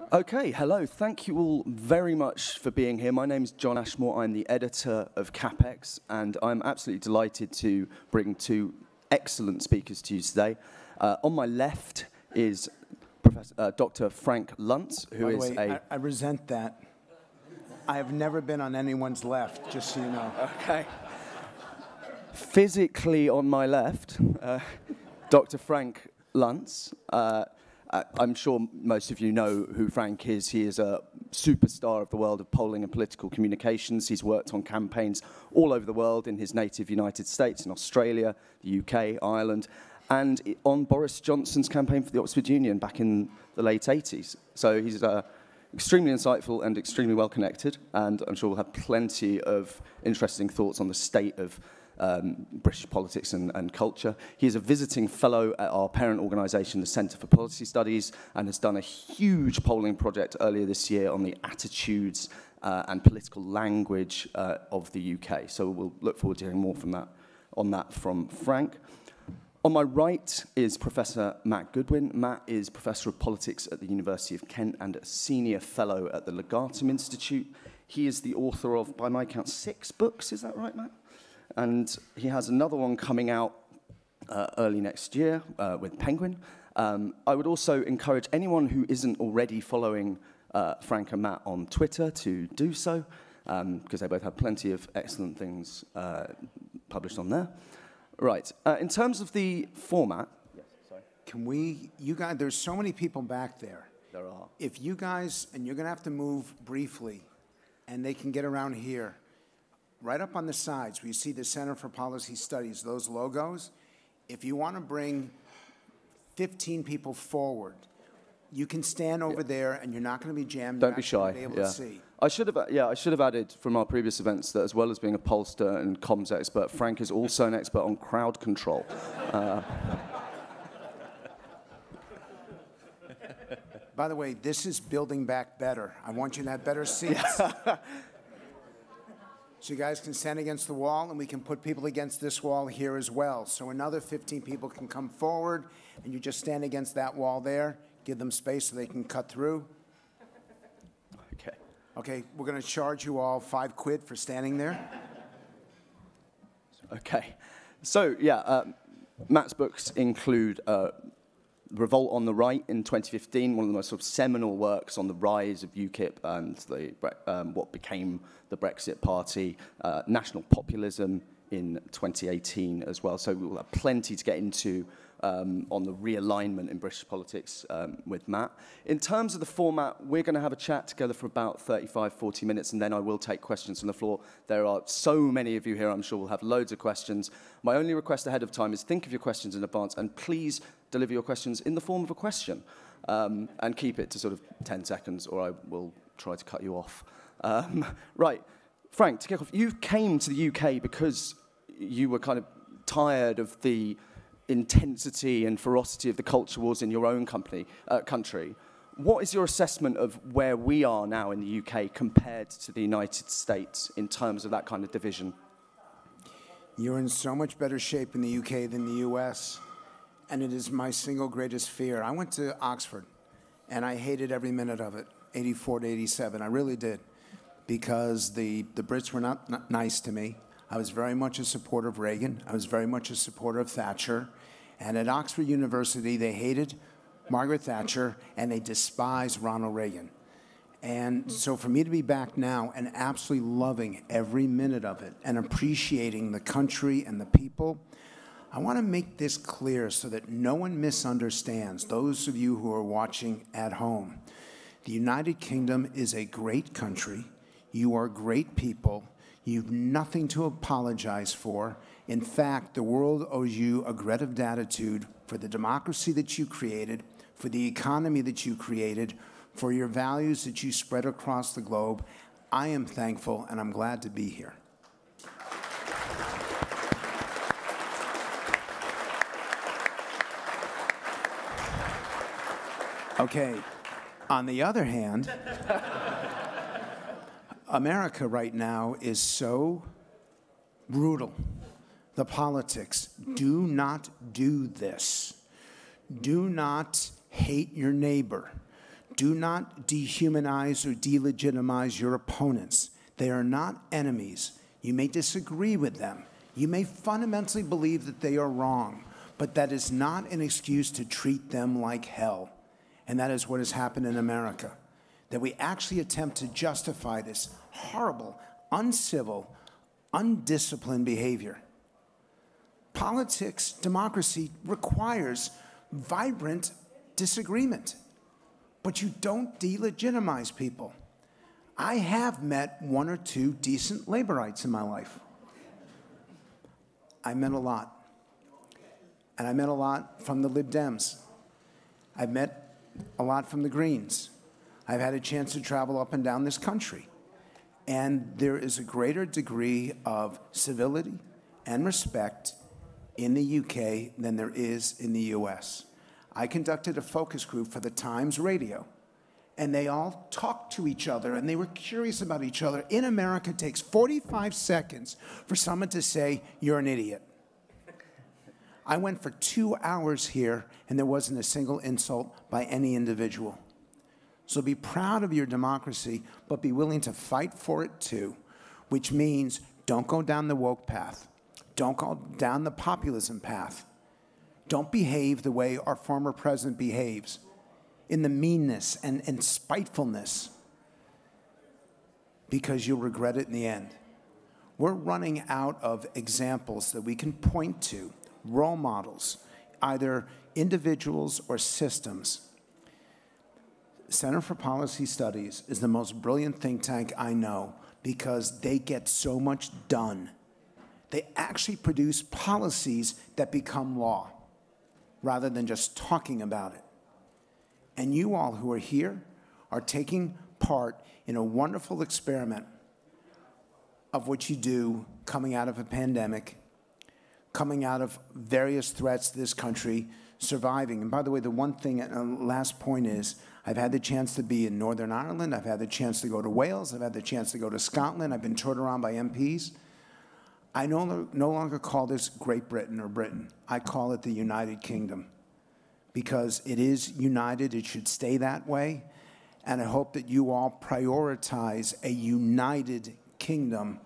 Okay, hello. Thank you all very much for being here. My name is John Ashmore. I'm the editor of CapX, and I'm absolutely delighted to bring two excellent speakers to you today. Uh, on my left is Professor, uh, Dr. Frank Luntz, who By the is way, a. I, I resent that. I have never been on anyone's left, just so you know. Okay. Physically on my left, uh, Dr. Frank Luntz. Uh, I'm sure most of you know who Frank is. He is a superstar of the world of polling and political communications. He's worked on campaigns all over the world in his native United States, in Australia, the UK, Ireland, and on Boris Johnson's campaign for the Oxford Union back in the late 80s. So he's uh, extremely insightful and extremely well connected, and I'm sure we'll have plenty of interesting thoughts on the state of um, British politics and, and culture. He is a visiting fellow at our parent organisation, the Centre for Policy Studies, and has done a huge polling project earlier this year on the attitudes uh, and political language uh, of the UK. So we'll look forward to hearing more from that, on that from Frank. On my right is Professor Matt Goodwin. Matt is Professor of Politics at the University of Kent and a Senior Fellow at the Legatum Institute. He is the author of, by my count, six books. Is that right, Matt? And he has another one coming out uh, early next year uh, with Penguin. Um, I would also encourage anyone who isn't already following uh, Frank and Matt on Twitter to do so, um, because they both have plenty of excellent things uh, published on there. Right. Uh, in terms of the format, yes, sorry. Can we, you guys, there's so many people back there. there are. If you guys, and you're going to have to move briefly, and they can get around here, right up on the sides where you see the Center for Policy Studies, those logos, if you want to bring 15 people forward, you can stand over there and you're not going to be jammed. Don't be shy. Be able yeah. to see. I should have, yeah, I should have added from our previous events that as well as being a pollster and comms expert, Frank is also an expert on crowd control. Uh, By the way, this is building back better. I want you to have better seats. so you guys can stand against the wall, and we can put people against this wall here as well. So another 15 people can come forward, and you just stand against that wall there. Give them space so they can cut through. Okay. Okay, we're going to charge you all five quid for standing there. Okay. So, yeah, uh, Matt's books include uh, Revolt on the Right in 2015, one of the most sort of seminal works on the rise of UKIP and the, um, what became the Brexit Party, uh, national populism in 2018 as well. So we'll have plenty to get into um, on the realignment in British politics um, with Matt. In terms of the format, we're going to have a chat together for about 35, 40 minutes, and then I will take questions from the floor. There are so many of you here, I'm sure we'll have loads of questions. My only request ahead of time is think of your questions in advance, and please deliver your questions in the form of a question, um, and keep it to sort of 10 seconds, or I will try to cut you off. Um, right, Frank, to kick off, you came to the UK because you were kind of tired of the intensity and ferocity of the culture wars in your own company, uh, country. What is your assessment of where we are now in the UK compared to the United States in terms of that kind of division? You're in so much better shape in the UK than the US, and it is my single greatest fear. I went to Oxford, and I hated every minute of it, 84 to 87. I really did, because the, the Brits were not, not nice to me. I was very much a supporter of Reagan. I was very much a supporter of Thatcher. And at Oxford University, they hated Margaret Thatcher and they despised Ronald Reagan. And so for me to be back now and absolutely loving every minute of it and appreciating the country and the people, I want to make this clear so that no one misunderstands, those of you who are watching at home. The United Kingdom is a great country. You are great people. You've nothing to apologize for. In fact, the world owes you a grat of gratitude for the democracy that you created, for the economy that you created, for your values that you spread across the globe. I am thankful and I'm glad to be here. Okay, on the other hand, America right now is so brutal. The politics. Do not do this. Do not hate your neighbor. Do not dehumanize or delegitimize your opponents. They are not enemies. You may disagree with them. You may fundamentally believe that they are wrong, but that is not an excuse to treat them like hell. And that is what has happened in America. That we actually attempt to justify this horrible, uncivil, undisciplined behavior. Politics, democracy requires vibrant disagreement, but you don't delegitimize people. I have met one or two decent laborites in my life. I met a lot. And I met a lot from the Lib Dems. I've met a lot from the Greens. I've had a chance to travel up and down this country. And there is a greater degree of civility and respect in the UK than there is in the US. I conducted a focus group for the Times Radio, and they all talked to each other and they were curious about each other. In America, it takes 45 seconds for someone to say, You're an idiot. I went for two hours here, and there wasn't a single insult by any individual. So be proud of your democracy, but be willing to fight for it too, which means don't go down the woke path. Don't go down the populism path. Don't behave the way our former president behaves in the meanness and, and spitefulness because you'll regret it in the end. We're running out of examples that we can point to, role models, either individuals or systems Center for Policy Studies is the most brilliant think tank I know because they get so much done. They actually produce policies that become law rather than just talking about it. And you all who are here are taking part in a wonderful experiment of what you do coming out of a pandemic, coming out of various threats to this country, surviving. And by the way, the one thing, and um, last point is, I've had the chance to be in Northern Ireland. I've had the chance to go to Wales. I've had the chance to go to Scotland. I've been toured around by MPs. I no, no longer call this Great Britain or Britain. I call it the United Kingdom because it is united. It should stay that way. And I hope that you all prioritize a united kingdom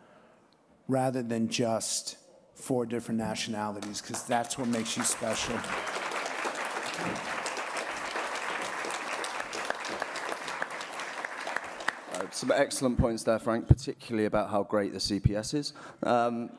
rather than just four different nationalities because that's what makes you special. some excellent points there, Frank, particularly about how great the CPS is. Um,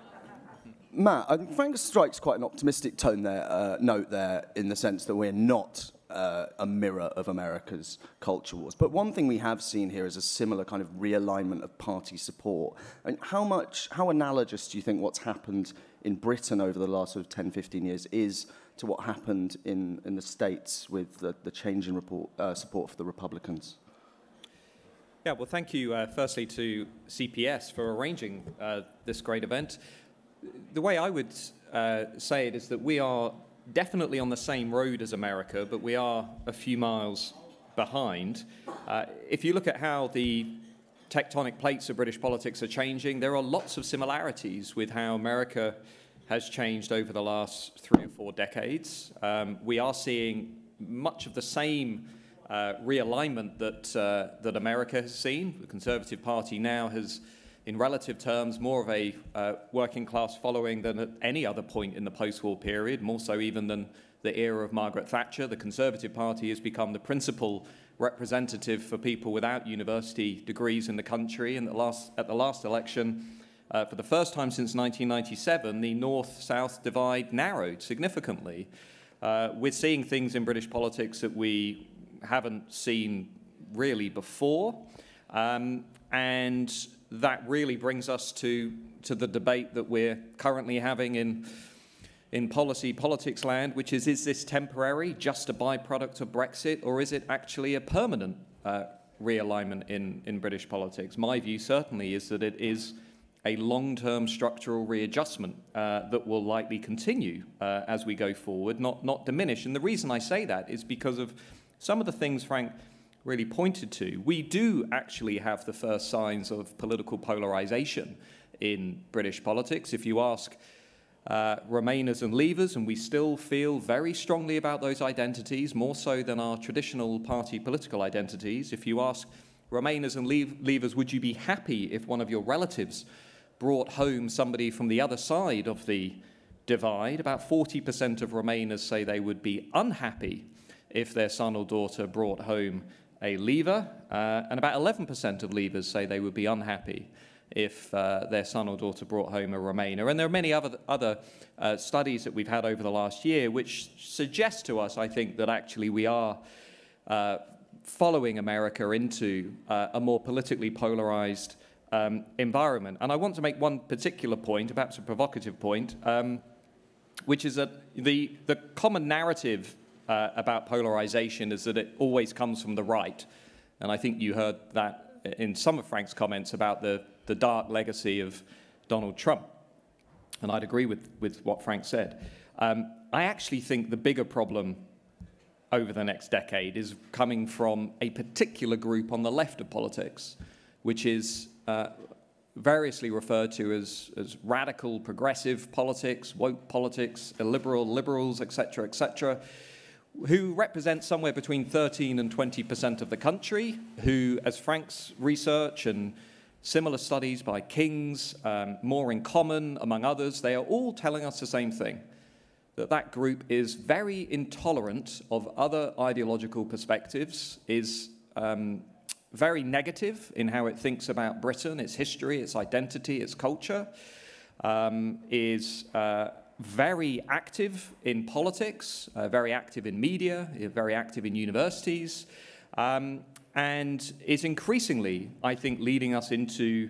Matt, I think Frank strikes quite an optimistic tone there, uh, note there, in the sense that we're not uh, a mirror of America's culture wars. But one thing we have seen here is a similar kind of realignment of party support. And how much, how analogous do you think what's happened in Britain over the last sort of 10, 15 years is to what happened in, in the States with the, the change in report, uh, support for the Republicans? Yeah, well, thank you, uh, firstly, to CPS for arranging uh, this great event. The way I would uh, say it is that we are definitely on the same road as America, but we are a few miles behind. Uh, if you look at how the tectonic plates of British politics are changing, there are lots of similarities with how America has changed over the last three or four decades. Um, we are seeing much of the same uh, realignment that, uh, that America has seen. The Conservative Party now has, in relative terms, more of a uh, working class following than at any other point in the post war period, more so even than the era of Margaret Thatcher. The Conservative Party has become the principal representative for people without university degrees in the country. And the last, at the last election, uh, for the first time since 1997, the north south divide narrowed significantly. Uh, we're seeing things in British politics that we haven't seen really before. Um, and that really brings us to, to the debate that we're currently having in, in policy politics land, which is is this temporary, just a byproduct of Brexit, or is it actually a permanent uh, realignment in, in British politics? My view certainly is that it is a long term structural readjustment uh, that will likely continue uh, as we go forward, not, not diminish. And the reason I say that is because of some of the things Frank really pointed to, we do actually have the first signs of political polarization in British politics. If you ask uh, Remainers and Leavers, and we still feel very strongly about those identities, more so than our traditional party political identities. If you ask Remainers and leave- Leavers, would you be happy if one of your relatives brought home somebody from the other side of the divide? About 40% of Remainers say they would be unhappy if their son or daughter brought home a leaver, uh, and about 11% of leavers say they would be unhappy if uh, their son or daughter brought home a Remainer. And there are many other, other uh, studies that we've had over the last year which suggest to us, I think, that actually we are uh, following America into uh, a more politically polarized um, environment. And I want to make one particular point, perhaps a provocative point, um, which is that the, the common narrative uh, about polarization is that it always comes from the right. And I think you heard that in some of Frank's comments about the, the dark legacy of Donald Trump. And I'd agree with, with what Frank said. Um, I actually think the bigger problem over the next decade is coming from a particular group on the left of politics, which is uh, variously referred to as, as radical progressive politics, woke politics, illiberal liberals, etc., etc., who represent somewhere between 13 and 20 percent of the country, who, as Frank's research and similar studies by King's, um, More in Common, among others, they are all telling us the same thing that that group is very intolerant of other ideological perspectives, is um, very negative in how it thinks about Britain, its history, its identity, its culture, um, is uh, very active in politics, uh, very active in media, very active in universities, um, and is increasingly, I think, leading us into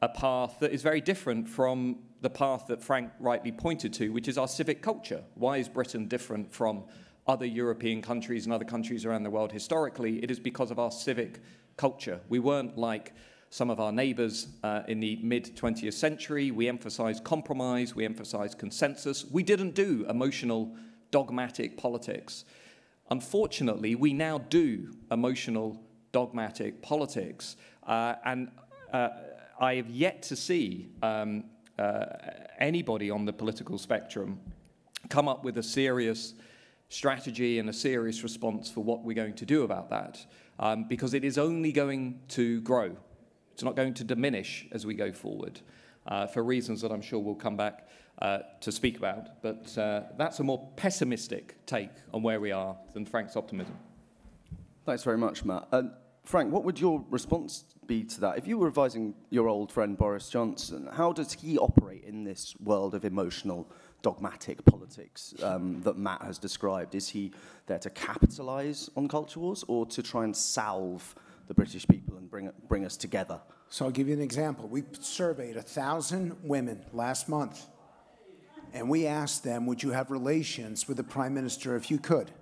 a path that is very different from the path that Frank rightly pointed to, which is our civic culture. Why is Britain different from other European countries and other countries around the world historically? It is because of our civic culture. We weren't like some of our neighbors uh, in the mid 20th century. We emphasized compromise, we emphasized consensus. We didn't do emotional, dogmatic politics. Unfortunately, we now do emotional, dogmatic politics. Uh, and uh, I have yet to see um, uh, anybody on the political spectrum come up with a serious strategy and a serious response for what we're going to do about that, um, because it is only going to grow. It's not going to diminish as we go forward, uh, for reasons that I'm sure we'll come back uh, to speak about. But uh, that's a more pessimistic take on where we are than Frank's optimism. Thanks very much, Matt. Frank, what would your response be to that? If you were advising your old friend Boris Johnson, how does he operate in this world of emotional, dogmatic politics um, that Matt has described? Is he there to capitalize on culture wars or to try and salve the British people and bring, bring us together? So I'll give you an example. We surveyed a thousand women last month, and we asked them, "Would you have relations with the prime minister if you could?"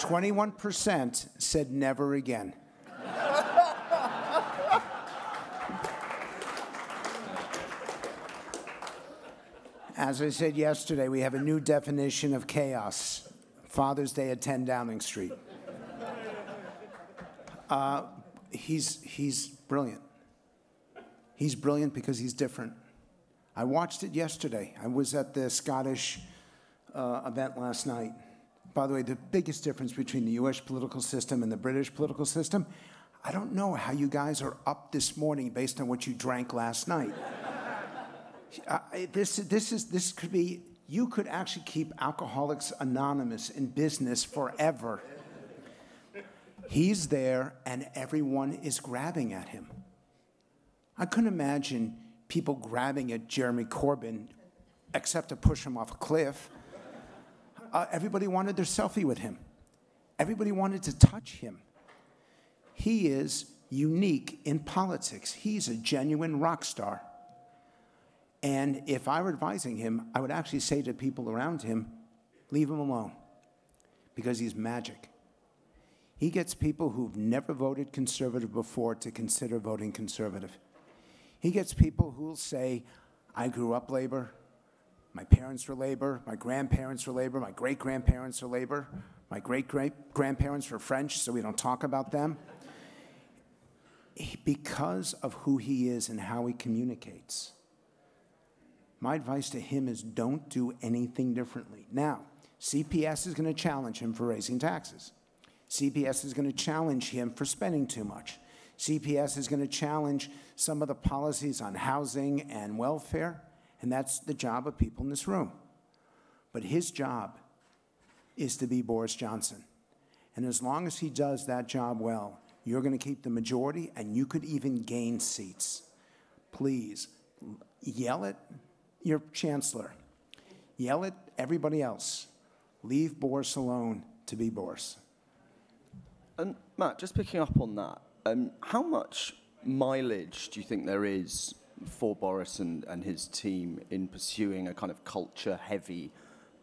21% said never again. As I said yesterday, we have a new definition of chaos Father's Day at 10 Downing Street. Uh, he's, he's brilliant. He's brilliant because he's different. I watched it yesterday. I was at the Scottish uh, event last night. By the way, the biggest difference between the US political system and the British political system, I don't know how you guys are up this morning based on what you drank last night. this, this, is, this could be, you could actually keep Alcoholics Anonymous in business forever. He's there and everyone is grabbing at him. I couldn't imagine people grabbing at Jeremy Corbyn except to push him off a cliff. Uh, everybody wanted their selfie with him. Everybody wanted to touch him. He is unique in politics. He's a genuine rock star. And if I were advising him, I would actually say to people around him, leave him alone because he's magic. He gets people who've never voted conservative before to consider voting conservative. He gets people who'll say, I grew up labor, my parents were labor, my grandparents were labor, my great grandparents were labor, my great great grandparents were French, so we don't talk about them. Because of who he is and how he communicates. My advice to him is don't do anything differently. Now, CPS is going to challenge him for raising taxes. CPS is going to challenge him for spending too much. CPS is going to challenge some of the policies on housing and welfare, and that's the job of people in this room. But his job is to be Boris Johnson. And as long as he does that job well, you're going to keep the majority and you could even gain seats. Please yell at your chancellor, yell at everybody else. Leave Boris alone to be Boris. And Matt, just picking up on that, um, how much mileage do you think there is for Boris and, and his team in pursuing a kind of culture heavy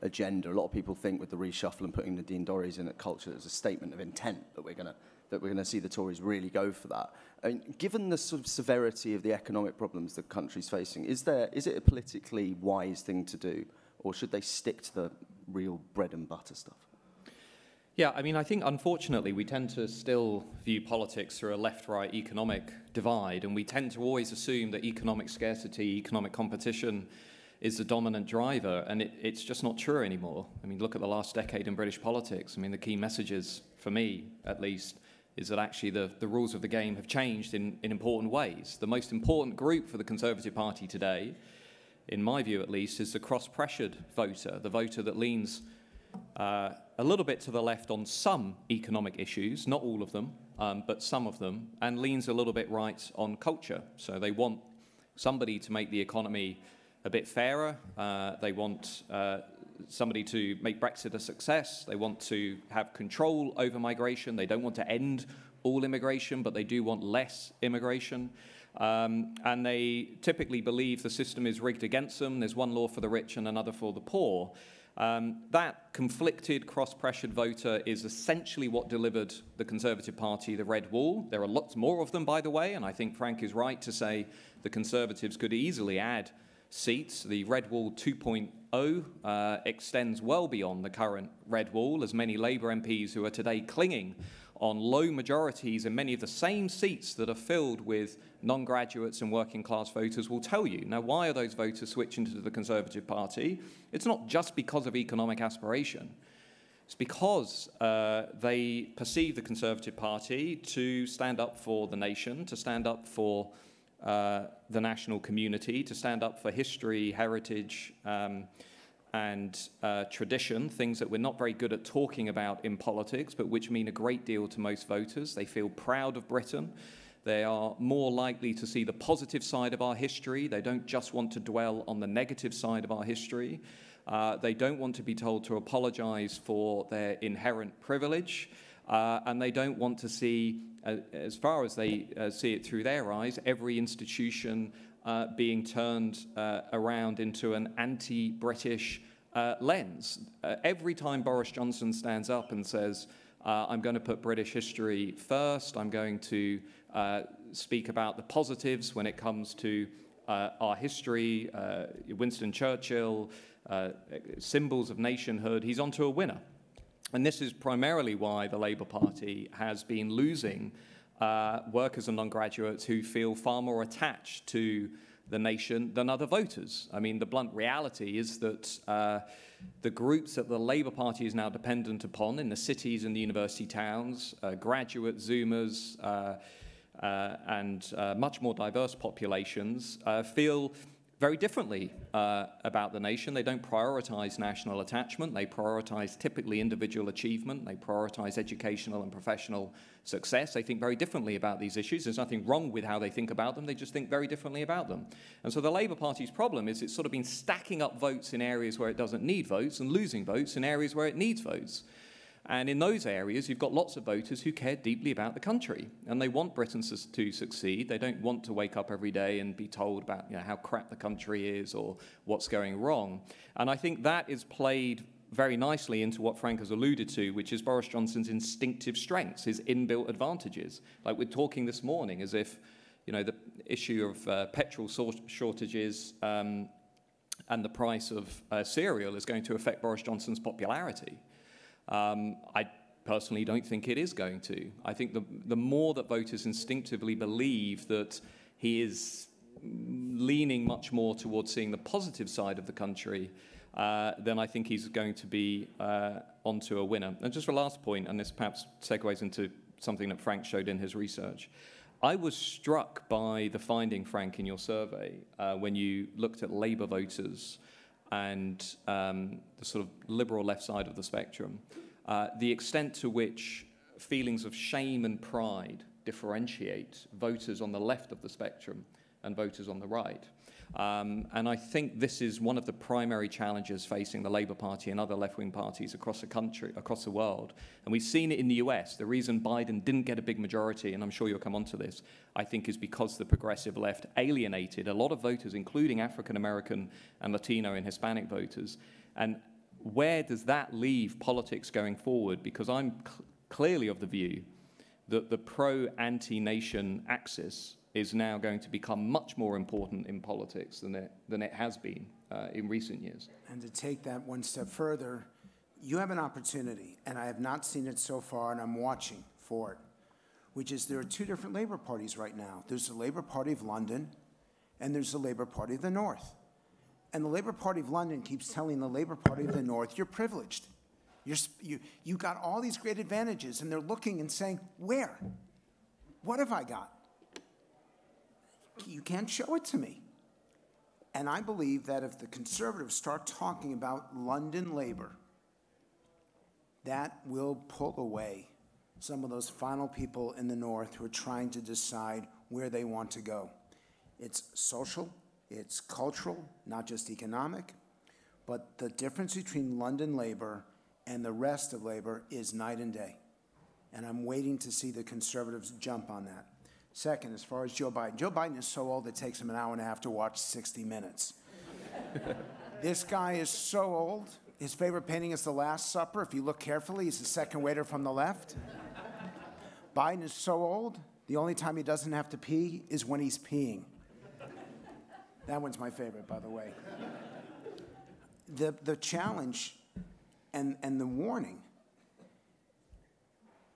agenda? A lot of people think with the reshuffle and putting Nadine Dorries in at culture, there's a statement of intent that we're going to that we're going to see the Tories really go for that. Mean, given the sort of severity of the economic problems the country's facing, is there is it a politically wise thing to do, or should they stick to the real bread and butter stuff? Yeah, I mean, I think unfortunately we tend to still view politics through a left right economic divide, and we tend to always assume that economic scarcity, economic competition is the dominant driver, and it, it's just not true anymore. I mean, look at the last decade in British politics. I mean, the key messages, for me at least, is that actually the, the rules of the game have changed in, in important ways. The most important group for the Conservative Party today, in my view at least, is the cross pressured voter, the voter that leans uh, a little bit to the left on some economic issues, not all of them, um, but some of them, and leans a little bit right on culture. So they want somebody to make the economy a bit fairer. Uh, they want uh, somebody to make Brexit a success. They want to have control over migration. They don't want to end all immigration, but they do want less immigration. Um, and they typically believe the system is rigged against them. There's one law for the rich and another for the poor. Um, that conflicted, cross pressured voter is essentially what delivered the Conservative Party the red wall. There are lots more of them, by the way, and I think Frank is right to say the Conservatives could easily add seats. The red wall 2.0 uh, extends well beyond the current red wall, as many Labour MPs who are today clinging on low majorities in many of the same seats that are filled with non graduates and working class voters will tell you. Now, why are those voters switching to the Conservative Party? It's not just because of economic aspiration. It's because uh, they perceive the Conservative Party to stand up for the nation, to stand up for uh, the national community, to stand up for history, heritage, um, and uh, tradition, things that we're not very good at talking about in politics, but which mean a great deal to most voters. They feel proud of Britain. They are more likely to see the positive side of our history. They don't just want to dwell on the negative side of our history. Uh, they don't want to be told to apologize for their inherent privilege. Uh, and they don't want to see, uh, as far as they uh, see it through their eyes, every institution uh, being turned uh, around into an anti British uh, lens. Uh, every time Boris Johnson stands up and says, uh, I'm going to put British history first, I'm going to uh, speak about the positives when it comes to our history, Winston Churchill, symbols of nationhood, he's onto a winner. And this is primarily why the Labour Party has been losing uh, workers and non-graduates who feel far more attached to the nation than other voters. I mean, the blunt reality is that uh, the groups that the Labour Party is now dependent upon in the cities and the university towns, uh, graduate Zoomers, uh, uh and uh, much more diverse populations, feel very differently uh, about the nation. They don't prioritize national attachment. They prioritize typically individual achievement. They prioritize educational and professional success. They think very differently about these issues. There's nothing wrong with how they think about them. They just think very differently about them. And so the Labour Party's problem is it's sort of been stacking up votes in areas where it doesn't need votes and losing votes in areas where it needs votes. And in those areas, you've got lots of voters who care deeply about the country and they want Britain to succeed. They don't want to wake up every day and be told about you know, how crap the country is or what's going wrong. And I think that is played very nicely into what Frank has alluded to, which is Boris Johnson's instinctive strengths, his inbuilt advantages. Like we're talking this morning as if you know, the issue of uh, petrol shortages um, and the price of uh, cereal is going to affect Boris Johnson's popularity. Um, I personally don't think it is going to. I think the, the more that voters instinctively believe that he is leaning much more towards seeing the positive side of the country, uh, then I think he's going to be uh, onto a winner. And just for a last point, and this perhaps segues into something that Frank showed in his research. I was struck by the finding, Frank, in your survey uh, when you looked at Labour voters and um, the sort of liberal left side of the spectrum, uh, the extent to which feelings of shame and pride differentiate voters on the left of the spectrum and voters on the right. Um, and I think this is one of the primary challenges facing the Labour Party and other left-wing parties across the country, across the world. And we've seen it in the US. The reason Biden didn't get a big majority, and I'm sure you'll come on to this, I think is because the progressive left alienated a lot of voters, including African American and Latino and Hispanic voters. And where does that leave politics going forward? Because I'm cl clearly of the view that the pro-anti-nation axis is now going to become much more important in politics than it, than it has been uh, in recent years. And to take that one step further, you have an opportunity, and I have not seen it so far, and I'm watching for it, which is there are two different Labour parties right now. There's the Labour Party of London, and there's the Labour Party of the North. And the Labour Party of London keeps telling the Labour Party of the North, you're privileged. You're, you, you got all these great advantages, and they're looking and saying, where? What have I got? You can't show it to me. And I believe that if the conservatives start talking about London labor, that will pull away some of those final people in the North who are trying to decide where they want to go. It's social, it's cultural, not just economic, but the difference between London labor and the rest of labor is night and day. And I'm waiting to see the conservatives jump on that. Second, as far as Joe Biden, Joe Biden is so old it takes him an hour and a half to watch 60 Minutes. this guy is so old. His favorite painting is The Last Supper. If you look carefully, he's the second waiter from the left. Biden is so old, the only time he doesn't have to pee is when he's peeing. That one's my favorite, by the way. The, the challenge and, and the warning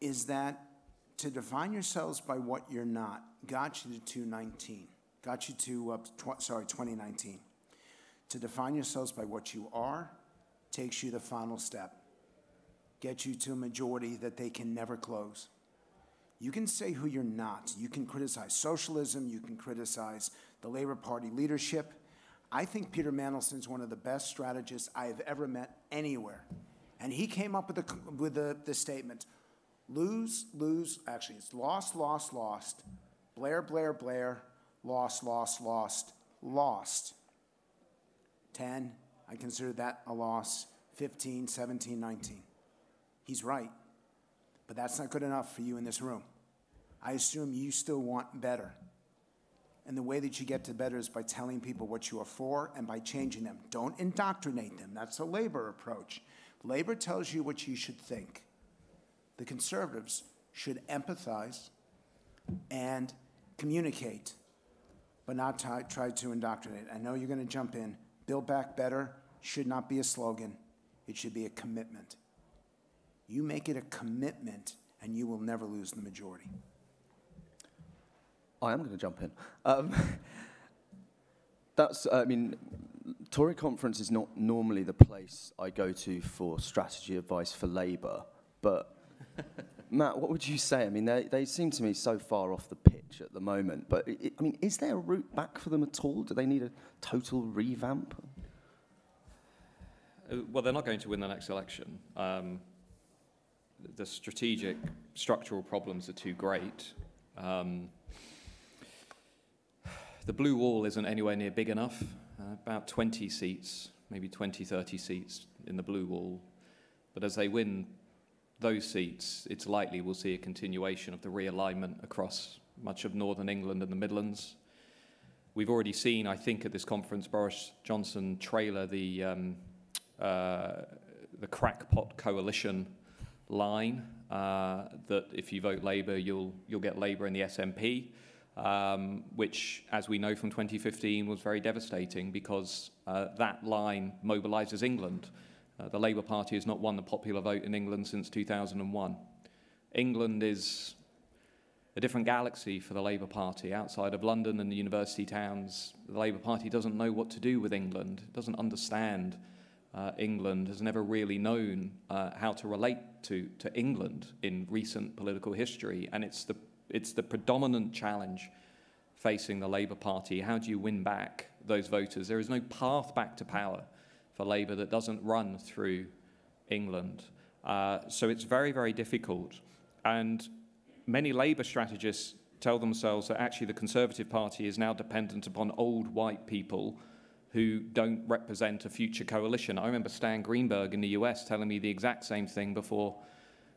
is that to define yourselves by what you're not got you to 219, got you to, uh, tw- sorry, 2019. To define yourselves by what you are takes you the final step, get you to a majority that they can never close. You can say who you're not. You can criticize socialism. You can criticize the Labor Party leadership. I think Peter Mandelson is one of the best strategists I have ever met anywhere. And he came up with the, with the, the statement lose, lose, actually, it's lost, lost, lost, Blair, Blair, Blair, lost, lost, lost, lost. 10, I consider that a loss. 15, 17, 19. He's right. But that's not good enough for you in this room. I assume you still want better. And the way that you get to better is by telling people what you are for and by changing them. Don't indoctrinate them. That's a labor approach. Labor tells you what you should think the conservatives should empathize and communicate, but not try, to indoctrinate. I know you're going to jump in. Build Back Better should not be a slogan, it should be a commitment. You make it a commitment, and you will never lose the majority. I am going to jump in. Um, that's, I mean, Tory conference is not normally the place I go to for strategy advice for Labour, but Matt, what would you say? I mean, they, they seem to me so far off the pitch at the moment. But, it, I mean, is there a route back for them at all? Do they need a total revamp? Uh, well, they're not going to win the next election. Um, the strategic, structural problems are too great. Um, the blue wall isn't anywhere near big enough. Uh, about 20 seats, maybe 20, 30 seats in the blue wall. But as they win those seats, it's likely we'll see a continuation of the realignment across much of northern England and the Midlands. We've already seen, I think, at this conference, Boris Johnson trailer the, um, uh, the crackpot coalition line uh, that if you vote Labour, you'll, you'll get Labour in the SNP, um, which, as we know from 2015, was very devastating because uh, that line mobilises England. Uh, the Labour Party has not won the popular vote in England since 2001. England is a different galaxy for the Labour Party. Outside of London and the university towns, the Labour Party doesn't know what to do with England, it doesn't understand uh, England, has never really known uh, how to relate to, to England in recent political history. And it's the, it's the predominant challenge facing the Labour Party. How do you win back those voters? There is no path back to power for Labour that doesn't run through England. Uh, so it's very, very difficult. And many Labour strategists tell themselves that actually the Conservative Party is now dependent upon old white people who don't represent a future coalition. I remember Stan Greenberg in the US telling me the exact same thing before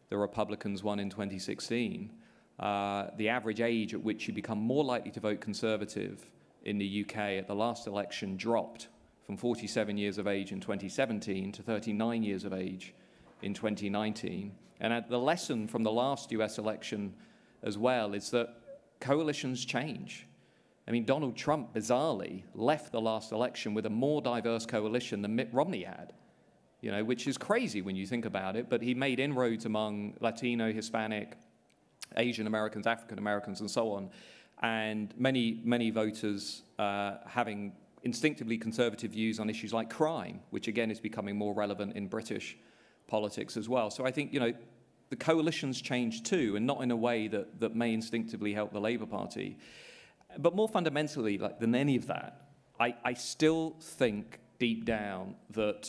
the Republicans won in 2016. Uh, the average age at which you become more likely to vote Conservative in the UK at the last election dropped from 47 years of age in 2017 to 39 years of age in 2019. And the lesson from the last US election as well is that coalitions change. I mean, Donald Trump bizarrely left the last election with a more diverse coalition than Mitt Romney had, you know, which is crazy when you think about it. But he made inroads among Latino, Hispanic, Asian Americans, African Americans, and so on. And many, many voters uh, having instinctively conservative views on issues like crime, which again is becoming more relevant in British politics as well. So I think, you know, the coalitions change too, and not in a way that, that may instinctively help the Labour Party. But more fundamentally, like, than any of that, I, I still think deep down that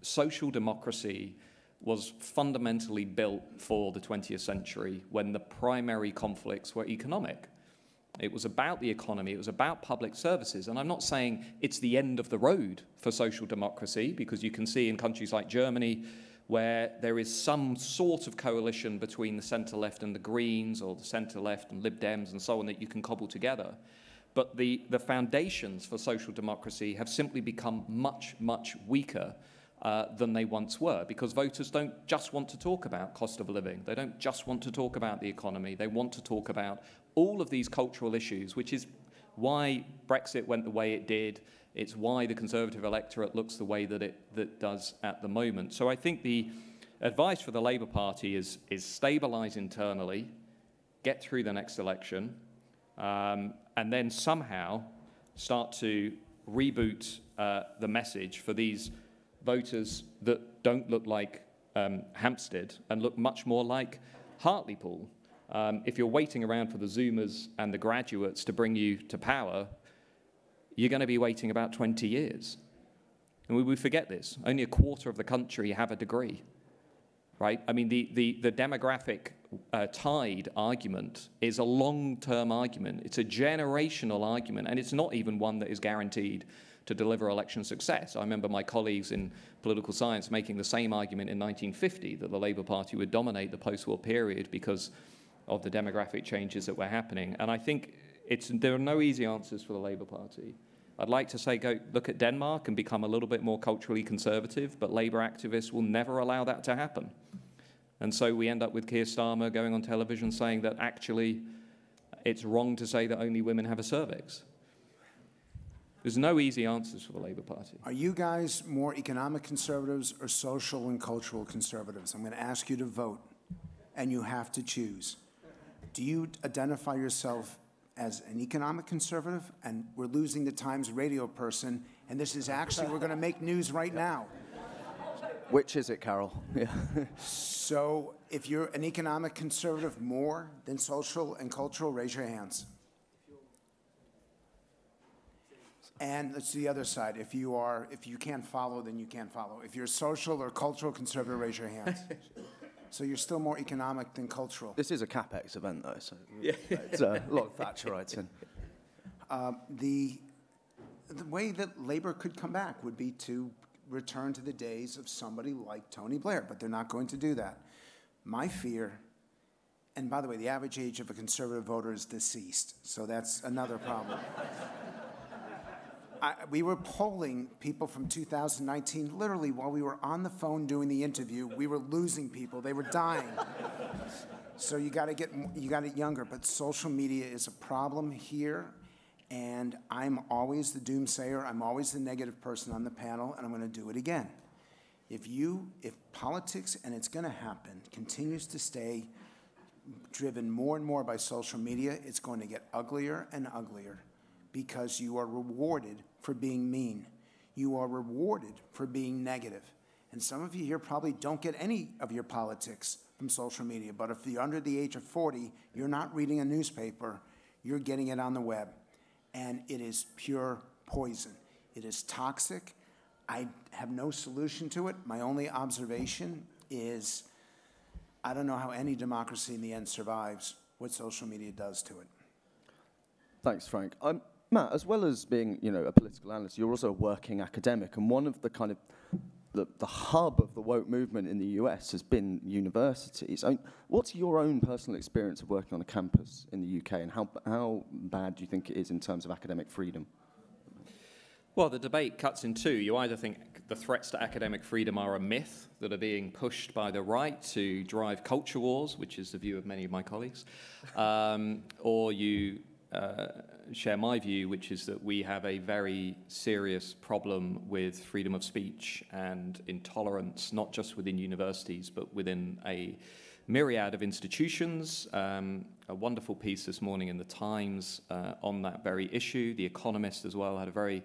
social democracy was fundamentally built for the 20th century when the primary conflicts were economic. It was about the economy, it was about public services. And I'm not saying it's the end of the road for social democracy, because you can see in countries like Germany where there is some sort of coalition between the centre left and the Greens, or the centre left and Lib Dems, and so on, that you can cobble together. But the, the foundations for social democracy have simply become much, much weaker uh, than they once were because voters don't just want to talk about cost of living. They don't just want to talk about the economy. They want to talk about all of these cultural issues, which is why Brexit went the way it did. It's why the Conservative electorate looks the way that it that does at the moment. So I think the advice for the Labour Party is, is stabilise internally, get through the next election, um, and then somehow start to reboot uh, the message for these voters that don't look like um, Hampstead and look much more like Hartlepool. Um, if you're waiting around for the Zoomers and the graduates to bring you to power, you're going to be waiting about 20 years. And we, we forget this. Only a quarter of the country have a degree, right? I mean, the, the, the demographic uh, tide argument is a long term argument. It's a generational argument, and it's not even one that is guaranteed to deliver election success. I remember my colleagues in political science making the same argument in 1950 that the Labour Party would dominate the post war period because of the demographic changes that were happening. And I think it's, there are no easy answers for the Labour Party. I'd like to say go look at Denmark and become a little bit more culturally conservative, but Labour activists will never allow that to happen. And so we end up with Keir Starmer going on television saying that actually it's wrong to say that only women have a cervix. There's no easy answers for the Labour Party. Are you guys more economic conservatives or social and cultural conservatives? I'm going to ask you to vote, and you have to choose. Do you identify yourself as an economic conservative? And we're losing the Times radio person, and this is actually, we're going to make news right now. Which is it, Carol? Yeah. so, if you're an economic conservative more than social and cultural, raise your hands. And let's do the other side. If you are, if you can't follow, then you can't follow. If you're social or cultural conservative, raise your hands. so you're still more economic than cultural. This is a CapX event, though, so yeah. it's uh, a lot of Thatcherites in. Um, the the way that labor could come back would be to return to the days of somebody like Tony Blair, but they're not going to do that. My fear, and by the way, the average age of a conservative voter is deceased, so that's another problem. I, we were polling people from 2019 literally while we were on the phone doing the interview. We were losing people; they were dying. so you got to get you got it younger. But social media is a problem here, and I'm always the doomsayer. I'm always the negative person on the panel, and I'm going to do it again. If you, if politics, and it's going to happen, continues to stay driven more and more by social media, it's going to get uglier and uglier because you are rewarded for being mean. You are rewarded for being negative. And some of you here probably don't get any of your politics from social media, but if you're under the age of 40, you're not reading a newspaper, you're getting it on the web. And it is pure poison. It is toxic. I have no solution to it. My only observation is I don't know how any democracy in the end survives what social media does to it. Thanks, Frank. Um, Matt, as well as being, you know, a political analyst, you're also a working academic, and one of the kind of the, the hub of the woke movement in the US has been universities. I mean, what's your own personal experience of working on a campus in the UK, and how, how bad do you think it is in terms of academic freedom? Well, the debate cuts in two. You either think the threats to academic freedom are a myth that are being pushed by the right to drive culture wars, which is the view of many of my colleagues, um, or you uh, share my view, which is that we have a very serious problem with freedom of speech and intolerance, not just within universities, but within a myriad of institutions. Um, a wonderful piece this morning in the Times uh, on that very issue. The Economist as well had a very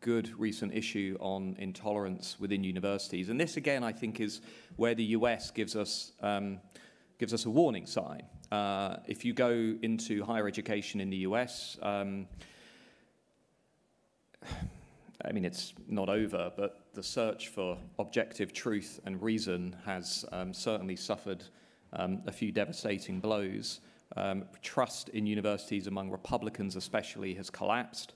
good recent issue on intolerance within universities. And this, again, I think is where the US gives us, um, gives us a warning sign. Uh, if you go into higher education in the US, um, I mean, it's not over, but the search for objective truth and reason has um, certainly suffered um, a few devastating blows. Um, trust in universities among Republicans, especially, has collapsed.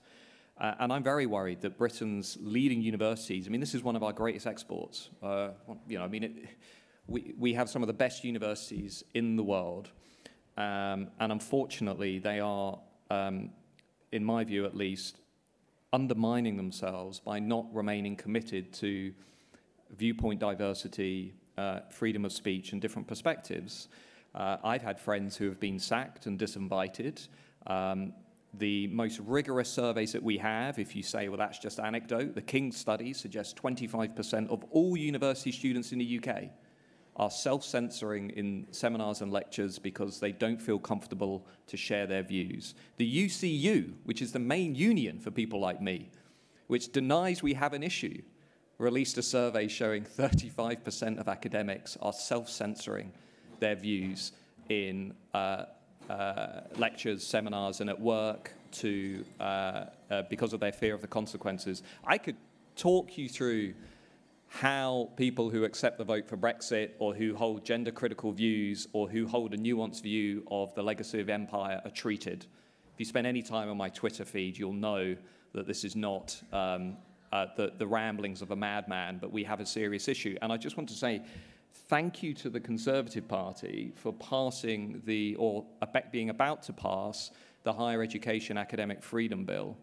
Uh, and I'm very worried that Britain's leading universities, I mean, this is one of our greatest exports. Uh, you know, I mean, it, we, we have some of the best universities in the world. Um, and unfortunately, they are, um, in my view at least, undermining themselves by not remaining committed to viewpoint diversity, uh, freedom of speech, and different perspectives. Uh, I've had friends who have been sacked and disinvited. Um, the most rigorous surveys that we have, if you say, well, that's just anecdote, the King study suggests 25% of all university students in the UK are self censoring in seminars and lectures because they don't feel comfortable to share their views. The UCU, which is the main union for people like me, which denies we have an issue, released a survey showing 35% of academics are self censoring their views in uh, uh, lectures, seminars, and at work to uh, uh, because of their fear of the consequences. I could talk you through how people who accept the vote for Brexit or who hold gender critical views or who hold a nuanced view of the legacy of empire are treated. If you spend any time on my Twitter feed, you'll know that this is not um, uh, the, the ramblings of a madman, but we have a serious issue. And I just want to say thank you to the Conservative Party for passing the, or being about to pass, the Higher Education Academic Freedom Bill,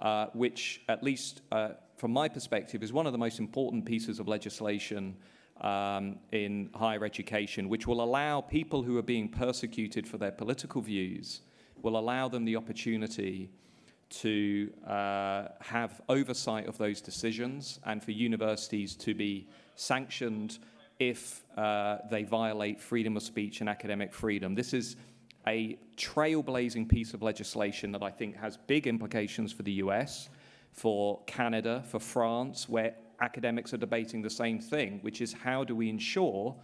uh, which, at least uh, from my perspective, is one of the most important pieces of legislation um, in higher education, which will allow people who are being persecuted for their political views, will allow them the opportunity to uh, have oversight of those decisions and for universities to be sanctioned if uh, they violate freedom of speech and academic freedom. This is a trailblazing piece of legislation that I think has big implications for the US, for Canada, for France, where academics are debating the same thing, which is how do we ensure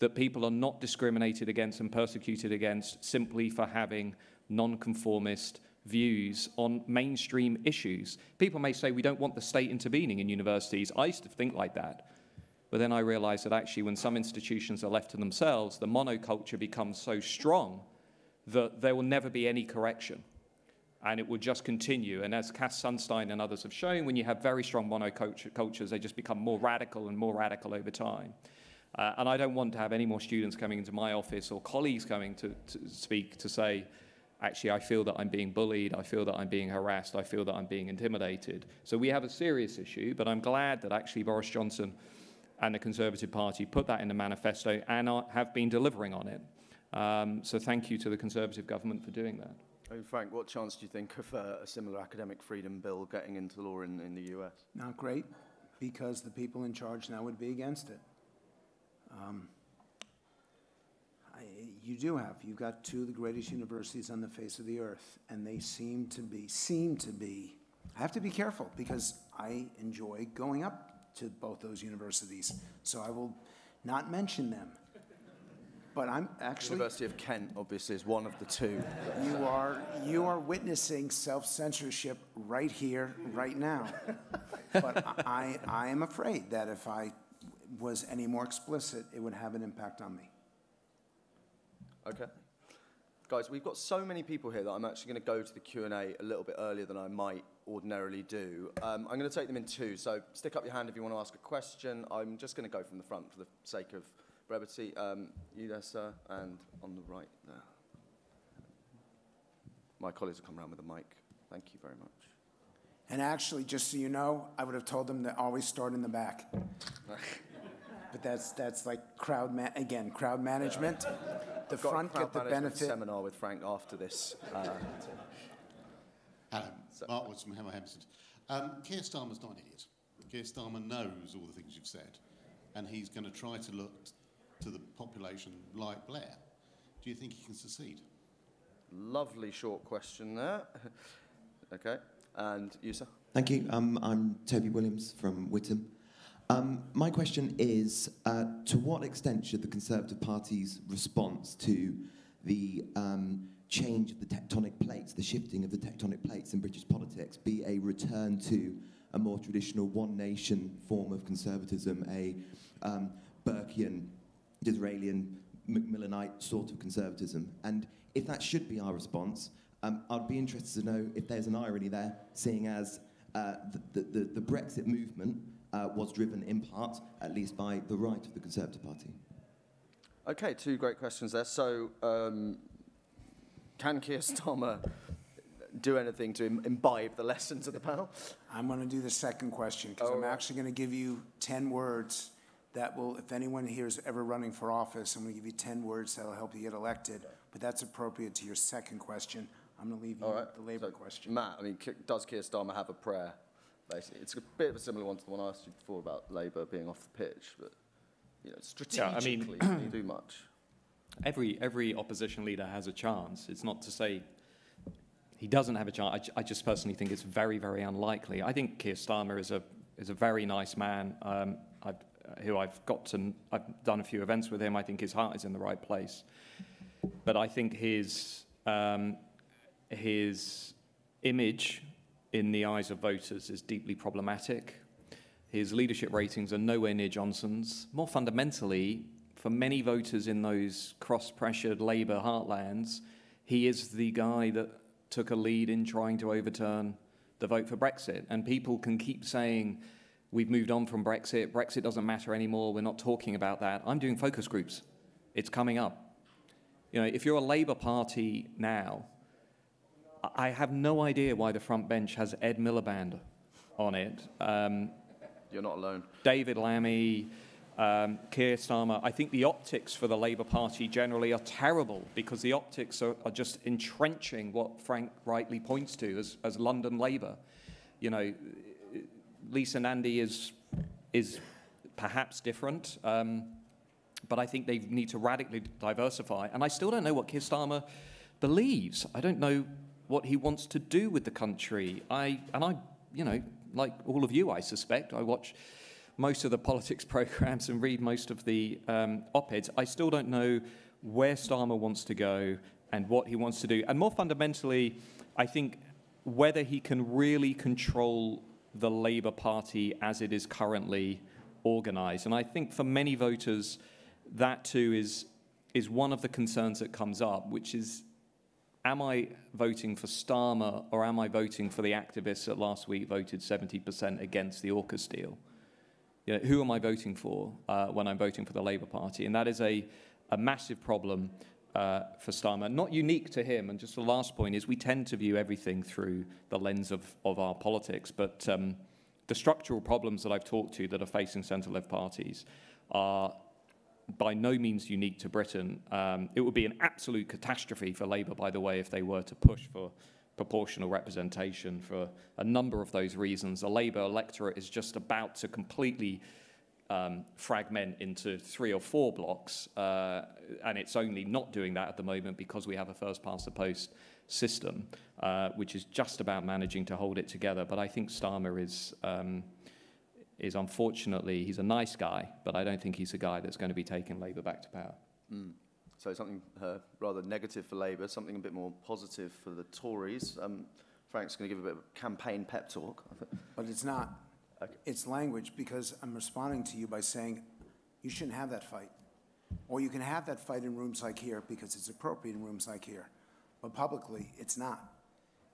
that people are not discriminated against and persecuted against simply for having nonconformist views on mainstream issues. People may say we don't want the state intervening in universities. I used to think like that. But then I realized that actually, when some institutions are left to themselves, the monoculture becomes so strong that there will never be any correction. And it will just continue. And as Cass Sunstein and others have shown, when you have very strong monocultures, they just become more radical and more radical over time. Uh, and I don't want to have any more students coming into my office or colleagues coming to, to speak to say, actually, I feel that I'm being bullied, I feel that I'm being harassed, I feel that I'm being intimidated. So we have a serious issue, but I'm glad that actually Boris Johnson and the Conservative Party put that in the manifesto and are, have been delivering on it. Um, so thank you to the Conservative government for doing that. Oh, Frank, what chance do you think of uh, a similar academic freedom bill getting into law in, in the US? Not great, because the people in charge now would be against it. Um, I, you do have. You've got two of the greatest universities on the face of the earth, and they seem to be, seem to be, I have to be careful because I enjoy going up to both those universities. So I will not mention them. But I'm actually. University of Kent, obviously, is one of the two. You are, you are witnessing self censorship right here, right now. but I, I am afraid that if I was any more explicit, it would have an impact on me. Okay. Guys, we've got so many people here that I'm actually going to go to the Q&A a little bit earlier than I might ordinarily do. Um, I'm going to take them in two, so stick up your hand if you want to ask a question. I'm just going to go from the front for the sake of brevity. Um, you there, sir, and on the right there. My colleagues will come around with a mic. Thank you very much. And actually, just so you know, I would have told them to always start in the back. but that's, that's like crowd, ma- again, crowd management. The Got a front crowd get the management benefit. seminar with Frank after this. Uh, Hello, Mark Woods from Hemel Hempstead. Um, Keir Starmer's not an idiot. Keir Starmer knows all the things you've said, and he's going to try to look to the population like Blair. Do you think he can succeed? lovely short question there. okay. And you, sir? Thank you. Um, I'm Toby Williams from Witham. Um, my question is uh, to what extent should the Conservative Party's response to the um, change of the tectonic plates, the shifting of the tectonic plates in British politics, be a return to a more traditional one nation form of conservatism, a um, Burkean, Disraelian, Macmillanite sort of conservatism? And if that should be our response, um, I'd be interested to know if there's an irony there, seeing as uh, the, the, the Brexit movement uh, was driven in part, at least by the right of the Conservative Party. Okay, two great questions there. So, um, can Keir Starmer do anything to im- imbibe the lessons of the panel? I'm going to do the second question because Oh, I'm actually going to give you 10 words that will, if anyone here is ever running for office, I'm going to give you 10 words that'll help you get elected. But that's appropriate to your second question. I'm going to leave you All right. with the labor so, question. Matt, I mean, does Keir Starmer have a prayer? Basically, it's a bit of a similar one to the one I asked you before about Labour being off the pitch, but you know, Yeah, I mean- strategically, do much? Every, every opposition leader has a chance. It's not to say he doesn't have a chance. I, I just personally think it's very, very unlikely. I think Keir Starmer is a, is a very nice man um, I've, who I've got to, I've done a few events with him. I think his heart is in the right place. But I think his, um, his image in the eyes of voters is deeply problematic. His leadership ratings are nowhere near Johnson's. More fundamentally, for many voters in those cross pressured Labour heartlands, he is the guy that took a lead in trying to overturn the vote for Brexit. And people can keep saying, we've moved on from Brexit, Brexit doesn't matter anymore, we're not talking about that. I'm doing focus groups, it's coming up. You know, if you're a Labour Party now, I have no idea why the front bench has Ed Miliband on it. Um, You're not alone. David Lammy, um, Keir Starmer. I think the optics for the Labour Party generally are terrible because the optics are, are just entrenching what Frank rightly points to as, as London Labour. You know, Lisa Nandy is, is perhaps different, um, but I think they need to radically diversify. And I still don't know what Keir Starmer believes. I don't know what he wants to do with the country. I, and I, you know, like all of you, I suspect, I watch most of the politics programs and read most of the um, op-eds. I still don't know where Starmer wants to go and what he wants to do. And more fundamentally, I think whether he can really control the Labour Party as it is currently organised. And I think for many voters, that too is, is one of the concerns that comes up, which is am I voting for Starmer or am I voting for the activists that last week voted 70% against the AUKUS deal? You know, who am I voting for uh, when I'm voting for the Labour Party? And that is a, a massive problem uh, for Starmer. Not unique to him. And just the last point is we tend to view everything through the lens of, of our politics. But um, the structural problems that I've talked to that are facing centre-left parties are by no means unique to Britain. Um, it would be an absolute catastrophe for Labour, by the way, if they were to push for proportional representation for a number of those reasons. The Labour electorate is just about to completely um, fragment into three or four blocks, uh, and it's only not doing that at the moment because we have a first past the post system, uh, which is just about managing to hold it together. But I think Starmer is. Um, is unfortunately, he's a nice guy, but I don't think he's a guy that's going to be taking Labour back to power. Mm. So something uh, rather negative for Labour, something a bit more positive for the Tories. Um, Frank's going to give a bit of a campaign pep talk. But it's not. It's language because I'm responding to you by saying you shouldn't have that fight. Or you can have that fight in rooms like here because it's appropriate in rooms like here. But publicly, it's not.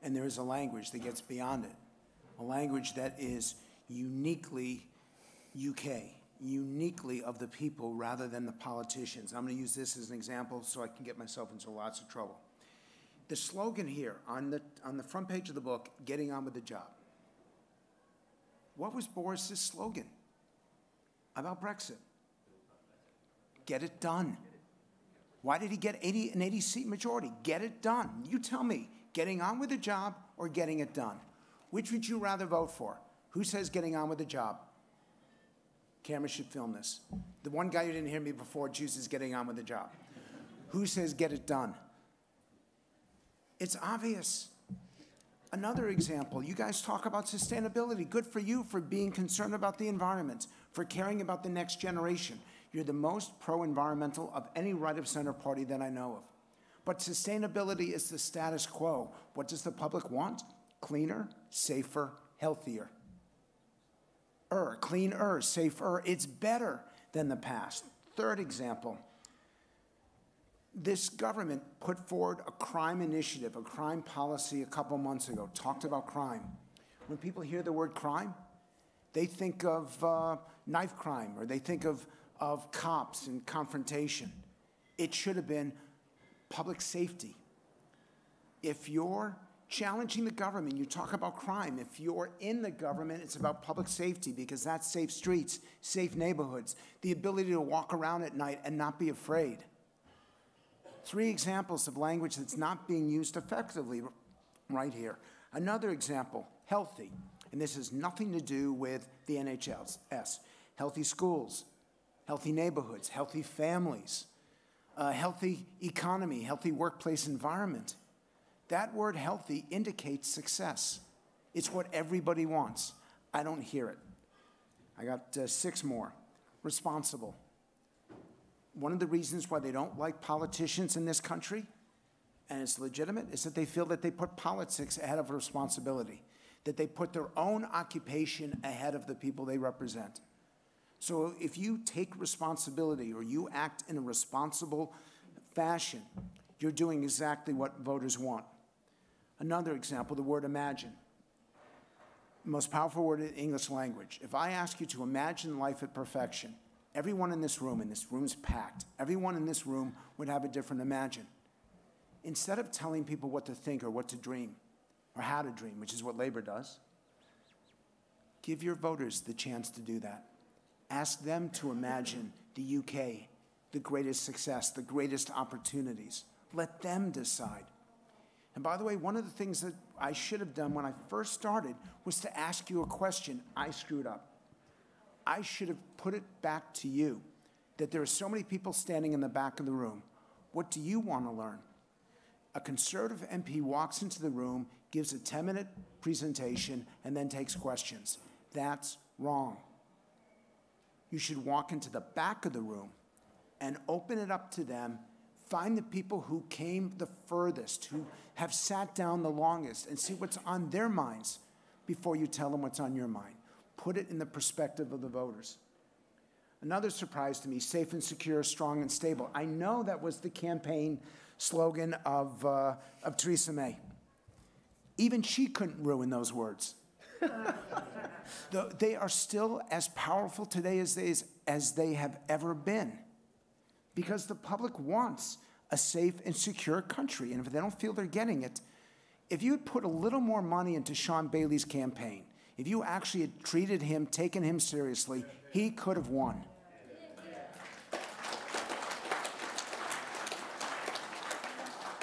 And there is a language that gets beyond it, a language that is uniquely UK, uniquely of the people rather than the politicians. I'm going to use this as an example so I can get myself into lots of trouble. The slogan here on the, on the front page of the book, getting on with the job. What was Boris's slogan about Brexit? Get it done. Why did he get 80, an 80 seat majority? Get it done. You tell me, getting on with the job or getting it done? Which would you rather vote for? Who says getting on with the job? Camera should film this. The one guy who didn't hear me before chooses getting on with the job. Who says get it done? It's obvious. Another example, you guys talk about sustainability. Good for you for being concerned about the environment, for caring about the next generation. You're the most pro environmental of any right of center party that I know of. But sustainability is the status quo. What does the public want? Cleaner, safer, healthier er, cleaner, safer. It's better than the past. Third example this government put forward a crime initiative, a crime policy a couple months ago, talked about crime. When people hear the word crime, they think of uh, knife crime or they think of, of cops and confrontation. It should have been public safety. If you're challenging the government. You talk about crime. If you're in the government, it's about public safety because that's safe streets, safe neighborhoods, the ability to walk around at night and not be afraid. Three examples of language that's not being used effectively right here. Another example, healthy. And this has nothing to do with the NHS. Healthy schools, healthy neighborhoods, healthy families, a healthy economy, healthy workplace environment. That word healthy indicates success. It's what everybody wants. I don't hear it. I got uh, six more. Responsible. One of the reasons why they don't like politicians in this country, and it's legitimate, is that they feel that they put politics ahead of responsibility, that they put their own occupation ahead of the people they represent. So if you take responsibility or you act in a responsible fashion, you're doing exactly what voters want. Another example, the word imagine. Most powerful word in English language. If I ask you to imagine life at perfection, everyone in this room, and this room's packed, everyone in this room would have a different imagine. Instead of telling people what to think or what to dream, or how to dream, which is what Labor does, give your voters the chance to do that. Ask them to imagine the UK, the greatest success, the greatest opportunities. Let them decide. And by the way, one of the things that I should have done when I first started was to ask you a question. I screwed up. I should have put it back to you that there are so many people standing in the back of the room. What do you want to learn? A conservative MP walks into the room, gives a 10 minute presentation, and then takes questions. That's wrong. You should walk into the back of the room and open it up to them Find the people who came the furthest, who have sat down the longest, and see what's on their minds before you tell them what's on your mind. Put it in the perspective of the voters. Another surprise to me safe and secure, strong and stable. I know that was the campaign slogan of, uh, of Theresa May. Even she couldn't ruin those words. they are still as powerful today as they, as they have ever been because the public wants a safe and secure country. And if they don't feel they're getting it, if you had put a little more money into Shaun Bailey's campaign, if you actually had treated him, taken him seriously, he could have won.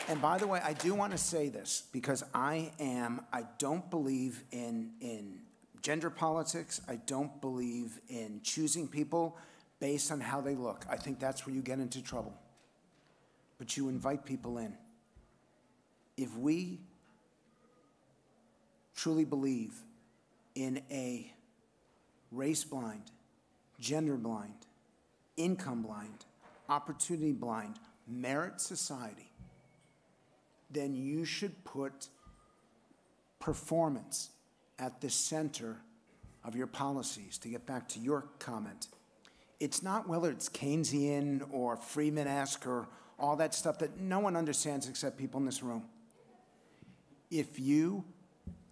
And by the way, I do want to say this because I am, I don't believe in, in gender politics. I don't believe in choosing people based on how they look. I think that's where you get into trouble. But you invite people in. If we truly believe in a race blind, gender blind, income blind, opportunity blind, merit society, then you should put performance at the center of your policies. To get back to your comment, it's not whether it's Keynesian or Friedmanesque or all that stuff that no one understands except people in this room. If you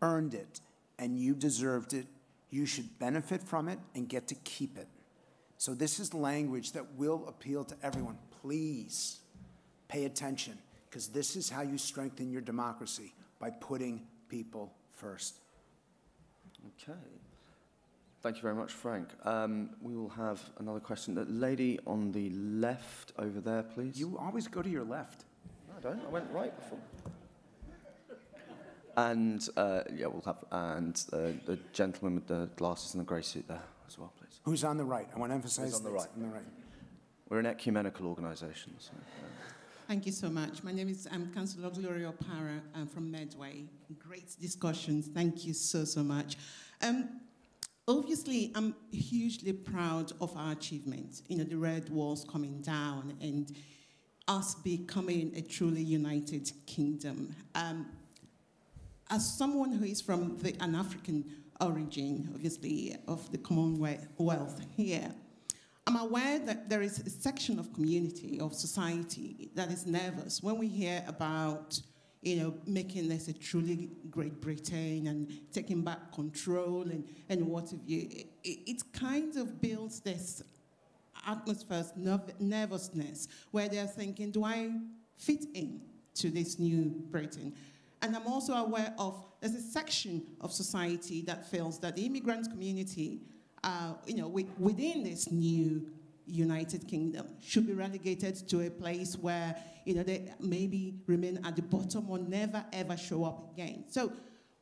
earned it and you deserved it, you should benefit from it and get to keep it. So, this is language that will appeal to everyone. Please pay attention because this is how you strengthen your democracy by putting people first. Okay. Thank you very much, Frank. Um, we will have another question. The lady on the left over there, please. You always go to your left. No, I don't. I went right before. And uh, yeah, we'll have and uh, the gentleman with the glasses and the grey suit there as well, please. Who's on the right? I want to emphasize Who's on the right? On the right. We're an ecumenical organisation. So, uh, Thank you so much. My name is um, Councillor Gloria Opara I'm from Medway. Great discussions. Thank you so, so much. Um, obviously, I'm hugely proud of our achievements. You know, the red walls coming down and us becoming a truly united kingdom. Um, as someone who is from the, an African origin, obviously, of the Commonwealth here, I'm aware that there is a section of community, of society, that is nervous when we hear about, you know, making this a truly Great Britain and taking back control and, and what have you. It, it kind of builds this atmosphere of nervousness where they're thinking, do I fit in to this new Britain? And I'm also aware of there's a section of society that feels that the immigrant community uh, you know, with, within this new United Kingdom should be relegated to a place where, you know, they maybe remain at the bottom or never ever show up again. So,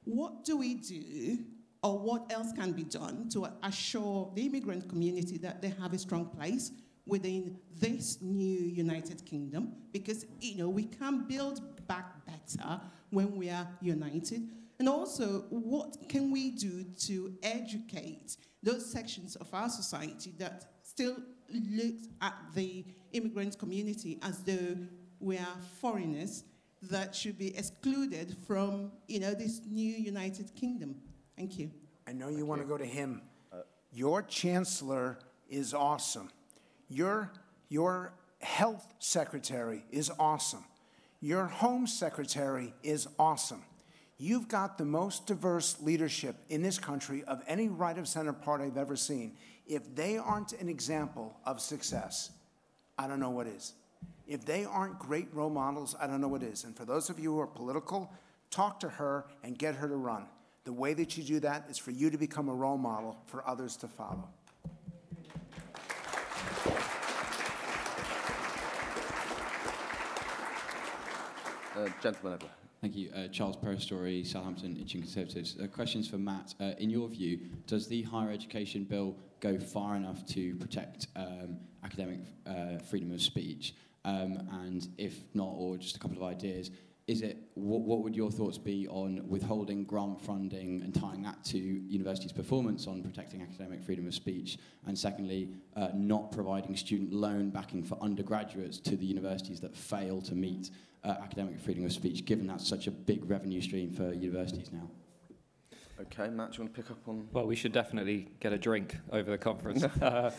what do we do, or what else can be done to assure the immigrant community that they have a strong place within this new United Kingdom? Because, you know, we can build back better when we are united. And also, what can we do to educate those sections of our society that still look at the immigrant community as though we are foreigners that should be excluded from, you know, this new United Kingdom. Thank you. I know you want to go to him. Uh, your chancellor is awesome. Your, your health secretary is awesome. Your home secretary is awesome. You've got the most diverse leadership in this country of any right of center party I've ever seen. If they aren't an example of success, I don't know what is. If they aren't great role models, I don't know what is. And for those of you who are political, talk to her and get her to run. The way that you do that is for you to become a role model for others to follow. Gentleman over there. Thank you. Uh, Charles Perestory, Southampton Itchen Conservatives. Uh, questions for Matt. Uh, in your view, does the higher education bill go far enough to protect um, academic uh, freedom of speech? Um, and if not, or just a couple of ideas, is it what, what would your thoughts be on withholding grant funding and tying that to universities' performance on protecting academic freedom of speech? And secondly, uh, not providing student loan backing for undergraduates to the universities that fail to meet uh, academic freedom of speech, given that's such a big revenue stream for universities now? Okay, Matt, do you want to pick up on? Well, we should definitely get a drink over the conference. uh,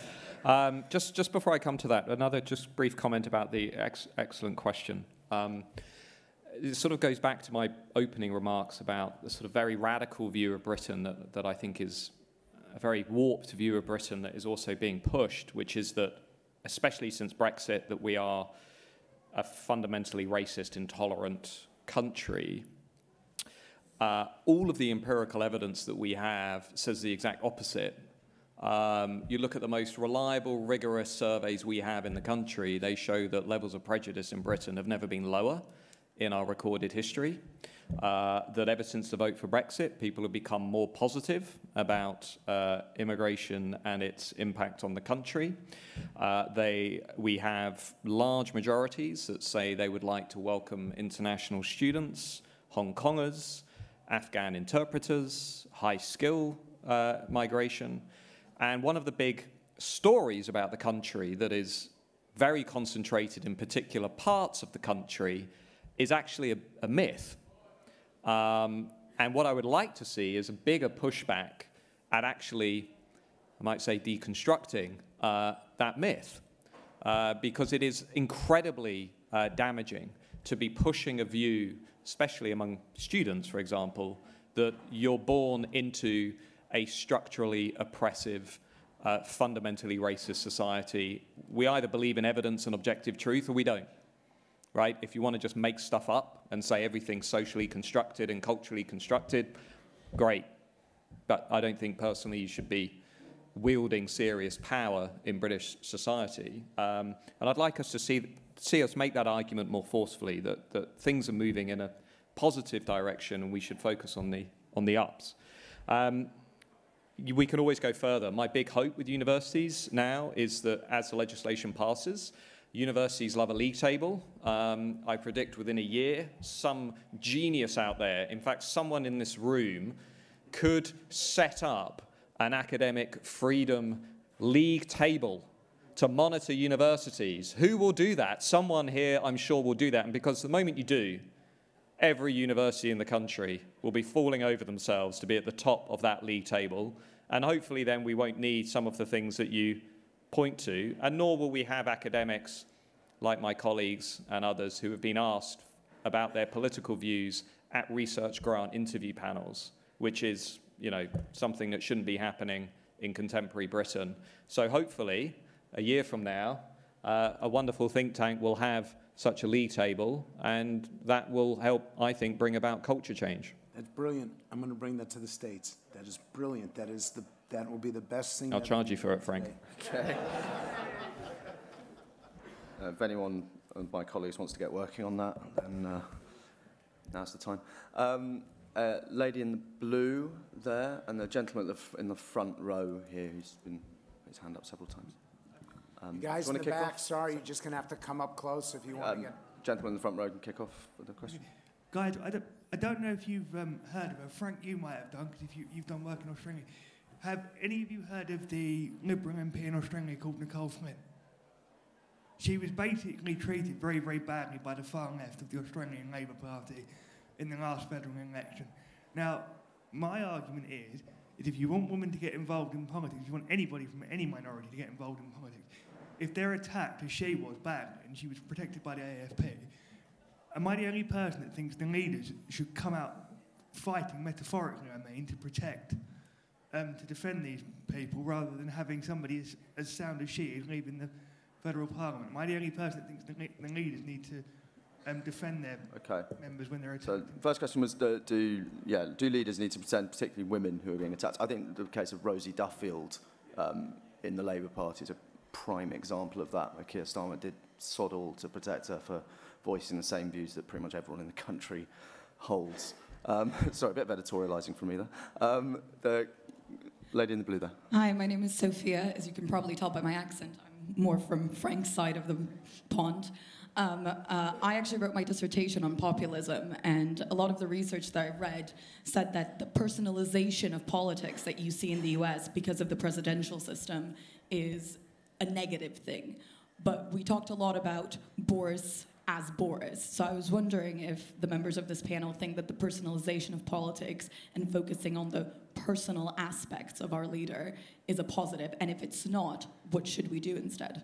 um, just, just before I come to that, another just brief comment about the ex- excellent question. Um, it sort of goes back to my opening remarks about the sort of very radical view of Britain that, that I think is a very warped view of Britain that is also being pushed, which is that, especially since Brexit, that we are a fundamentally racist, intolerant country. Uh, all of the empirical evidence that we have says the exact opposite. Um, you look at the most reliable, rigorous surveys we have in the country, they show that levels of prejudice in Britain have never been lower in our recorded history. Uh, that ever since the vote for Brexit, people have become more positive about uh, immigration and its impact on the country. Uh, they, we have large majorities that say they would like to welcome international students, Hong Kongers, Afghan interpreters, high skill uh, migration. And one of the big stories about the country that is very concentrated in particular parts of the country is actually a, a myth. Um, and what I would like to see is a bigger pushback at actually, I might say, deconstructing uh, that myth. Uh, because it is incredibly uh, damaging to be pushing a view, especially among students, for example, that you're born into a structurally oppressive, uh, fundamentally racist society. We either believe in evidence and objective truth or we don't right? If you want to just make stuff up and say everything's socially constructed and culturally constructed, great. But I don't think personally you should be wielding serious power in British society. Um, and I'd like us to see, see us make that argument more forcefully, that, that things are moving in a positive direction and we should focus on the, on the ups. Um, we can always go further. My big hope with universities now is that as the legislation passes, Universities love a league table. Um, I predict within a year, some genius out there, in fact, someone in this room, could set up an academic freedom league table to monitor universities. Who will do that? Someone here, I'm sure, will do that. And because the moment you do, every university in the country will be falling over themselves to be at the top of that league table. And hopefully, then we won't need some of the things that you point to, and nor will we have academics like my colleagues and others who have been asked about their political views at research grant interview panels, which is, you know, something that shouldn't be happening in contemporary Britain. So hopefully, a year from now, uh, a wonderful think tank will have such a league table, and that will help, I think, bring about culture change. That's brilliant. I'm going to bring that to the States. That is brilliant. That is the that will be the best thing. I'll charge you for it, Frank. Okay. uh, if anyone of my colleagues wants to get working on that, then uh, now's the time. Um, uh, lady in the blue there, and the gentleman in the front row here who's been his hand up several times. Um, you guys in the back, off? sorry, you're just going to have to come up close if you want um, to get. Gentleman in the front row can kick off with the question. Guys, I don't, I don't know if you've um, heard of her. Frank, you might have done, because if you, you've done work in Australia. Have any of you heard of the Liberal MP in Australia called Nicole Smith? She was basically treated very, very badly by the far left of the Australian Labor Party in the last federal election. Now, my argument is, is if you want women to get involved in politics, if you want anybody from any minority to get involved in politics, if they're attacked as she was badly and she was protected by the AFP, am I the only person that thinks the leaders should come out fighting, metaphorically, I mean, to protect um, to defend these people rather than having somebody as, as sound as she is leaving the federal parliament? Am I the only person that thinks the, the leaders need to um, defend their okay. members when they're attacked? So first question was, do, do, yeah, do leaders need to defend particularly women who are being attacked? I think the case of Rosie Duffield um, in the Labour Party is a prime example of that, where Keir Starmer did sod all to protect her for voicing the same views that pretty much everyone in the country holds. Um, sorry, a bit of editorialising from me there. Um, the lady in the blue there. Hi, my name is Sophia. As you can probably tell by my accent, I'm more from Frank's side of the pond. Um, uh, I actually wrote my dissertation on populism, and a lot of the research that I read said that the personalization of politics that you see in the US because of the presidential system is a negative thing. But we talked a lot about Boris as Boris. So I was wondering if the members of this panel think that the personalization of politics and focusing on the personal aspects of our leader is a positive, and if it's not, what should we do instead?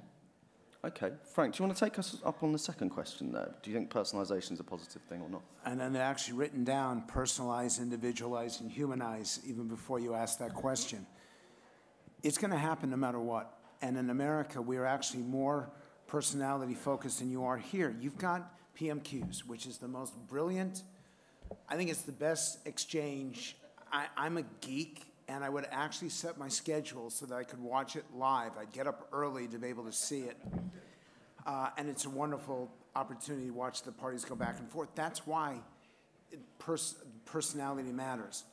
Okay, Frank, do you want to take us up on the second question there? Do you think personalization is a positive thing or not? And then they're actually written down personalize, individualize, and humanize even before you ask that question. It's going to happen no matter what. And in America, we're actually more personality focused than you are here. You've got PMQs, which is the most brilliant, I think it's the best exchange. I, I'm a geek, and I would actually set my schedule so that I could watch it live. I'd get up early to be able to see it. Uh, and it's a wonderful opportunity to watch the parties go back and forth. That's why pers- personality matters.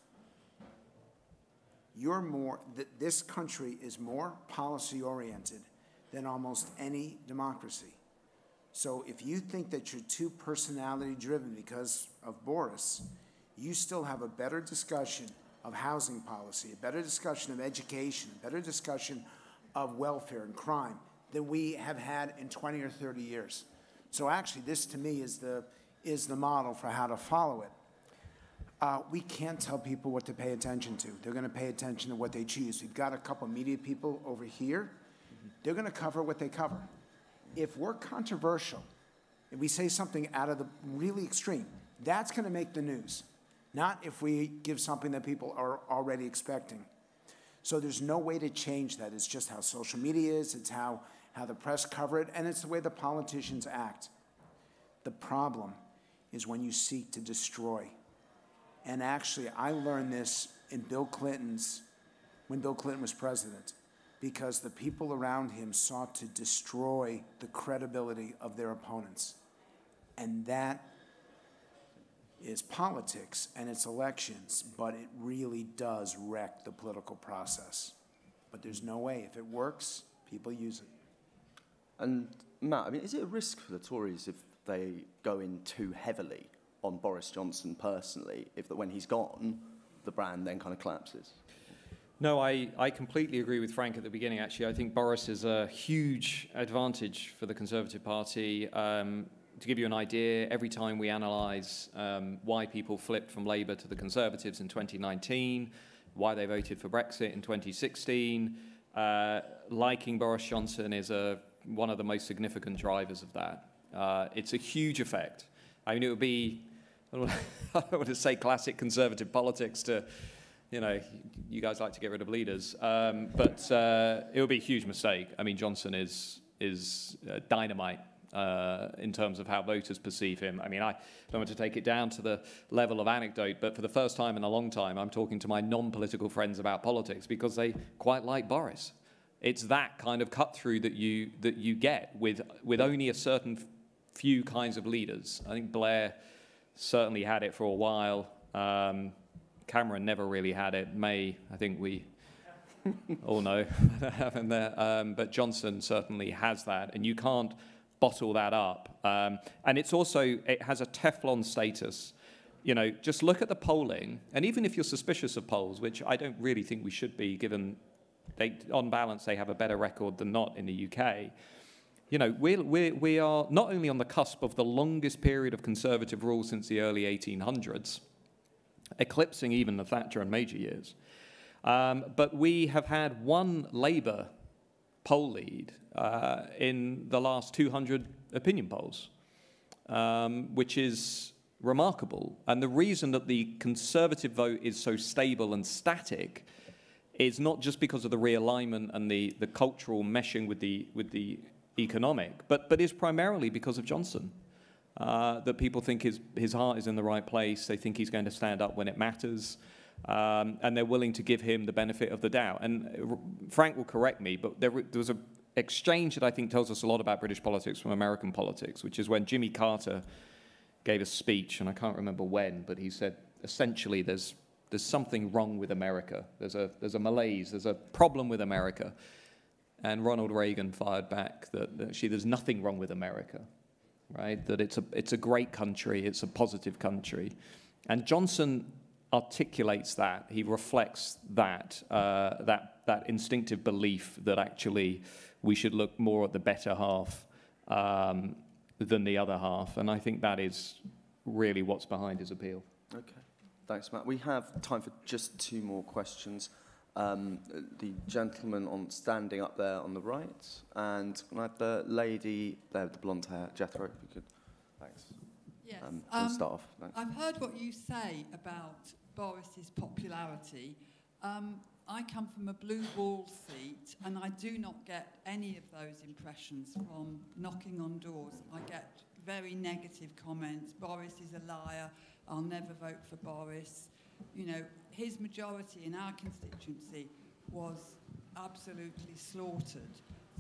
You're more, th- this country is more policy oriented than almost any democracy. So if you think that you're too personality driven because of Boris, you still have a better discussion of housing policy, a better discussion of education, a better discussion of welfare and crime than we have had in 20 or 30 years. So actually, this to me is the, is the model for how to follow it. Uh, we can't tell people what to pay attention to. They're going to pay attention to what they choose. We've got a couple media people over here. They're going to cover what they cover. If we're controversial, if we say something out of the really extreme, that's going to make the news, not if we give something that people are already expecting. So there's no way to change that. It's just how social media is, it's how, how the press cover it, and it's the way the politicians act. The problem is when you seek to destroy. And actually, I learned this in Bill Clinton's, when Bill Clinton was president, because the people around him sought to destroy the credibility of their opponents. And that is politics and it's elections, but it really does wreck the political process. But there's no way. If it works, people use it. And Matt, I mean, is it a risk for the Tories if they go in too heavily on Boris Johnson personally, if that when he's gone, the brand then kind of collapses? No, I, I completely agree with Frank at the beginning, actually. I think Boris is a huge advantage for the Conservative Party. Um, to give you an idea, every time we analyse um, why people flipped from Labour to the Conservatives in 2019, why they voted for Brexit in 2016, uh, liking Boris Johnson is a, one of the most significant drivers of that. Uh, it's a huge effect. I mean, it would be, I don't want to say classic Conservative politics to, you know, you guys like to get rid of leaders, um, but uh, it would be a huge mistake. I mean, Johnson is is uh, dynamite uh, in terms of how voters perceive him. I mean, I don't want to take it down to the level of anecdote, but for the first time in a long time, I'm talking to my non political friends about politics because they quite like Boris. It's that kind of cut through that you, that you get with, with only a certain few kinds of leaders. I think Blair certainly had it for a while. Um, Cameron never really had it. May, I think we all know that happened there. Um, but Johnson certainly has that, and you can't bottle that up. Um, and it's also, it has a Teflon status. You know, just look at the polling, and even if you're suspicious of polls, which I don't really think we should be, given they, on balance, they have a better record than not in the UK. You know, we're, we're, we are not only on the cusp of the longest period of conservative rule since the early 1800s, eclipsing even the Thatcher and Major years, um, but we have had one Labour poll lead uh, in the last 200 opinion polls, um, which is remarkable. And the reason that the Conservative vote is so stable and static is not just because of the realignment and the, the cultural meshing with the, with the economic, but, but is primarily because of Johnson. Uh, that people think his, his heart is in the right place, they think he's going to stand up when it matters. Um, and they're willing to give him the benefit of the doubt. And Frank will correct me, but there, there was an exchange that I think tells us a lot about British politics from American politics, which is when Jimmy Carter gave a speech, and I can't remember when, but he said essentially there's, there's something wrong with America. There's a, there's a malaise, there's a problem with America. And Ronald Reagan fired back that, that actually there's nothing wrong with America, right? That it's a, it's a great country, it's a positive country. And Johnson articulates that. He reflects that, uh, that, that instinctive belief that actually we should look more at the better half um, than the other half. And I think that is really what's behind his appeal. Okay. Thanks, Matt. We have time for just two more questions. Um, the gentleman on standing up there on the right, and the lady there with the blonde hair, Jethro, if you could. Thanks. Yes. Um, um, start off. Thanks. I've heard what you say about Boris's popularity. Um, I come from a blue wall seat, and I do not get any of those impressions from knocking on doors. I get very negative comments. Boris is a liar. I'll never vote for Boris. You know, his majority in our constituency was absolutely slaughtered.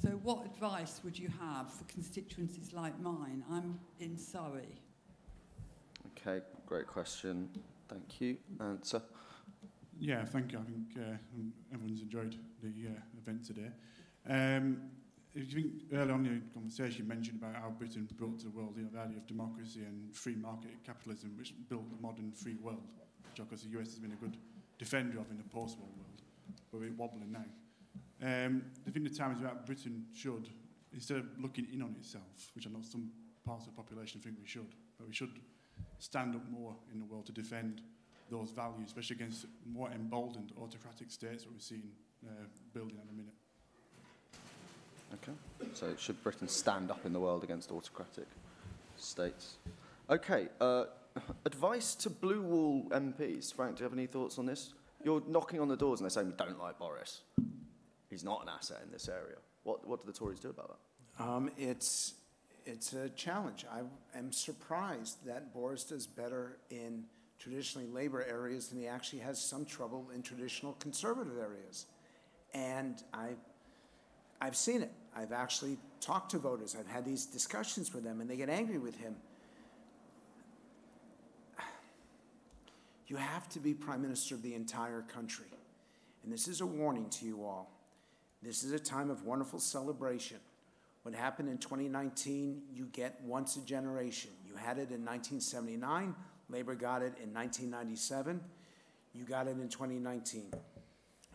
So, what advice would you have for constituencies like mine? I'm in Surrey. Okay, great question. Thank you. Answer. Yeah, thank you. I think uh, everyone's enjoyed the uh, event today. Um, if you think early on in the conversation you mentioned about how Britain brought to the world the value of democracy and free market capitalism, which built the modern free world, course the US has been a good defender of in the post-war world, but we're wobbling now. Um, I think the time is about Britain should, instead of looking in on itself, which I know some parts of the population think we should, but we should stand up more in the world to defend those values, especially against more emboldened autocratic states that we've seen uh, building at the minute. Okay. So should Britain stand up in the world against autocratic states? Okay. Uh, advice to blue wall MPs. Frank, do you have any thoughts on this? You're knocking on the doors and they're saying we don't like Boris. He's not an asset in this area. What, what do the Tories do about that? Um, it's, it's a challenge. I am surprised that Boris does better in traditionally labor areas than he actually has some trouble in traditional conservative areas. And I, I've seen it. I've actually talked to voters. I've had these discussions with them, and they get angry with him. You have to be prime minister of the entire country. And this is a warning to you all. This is a time of wonderful celebration. What happened in 2019, you get once a generation. You had it in 1979, Labor got it in 1997, you got it in 2019.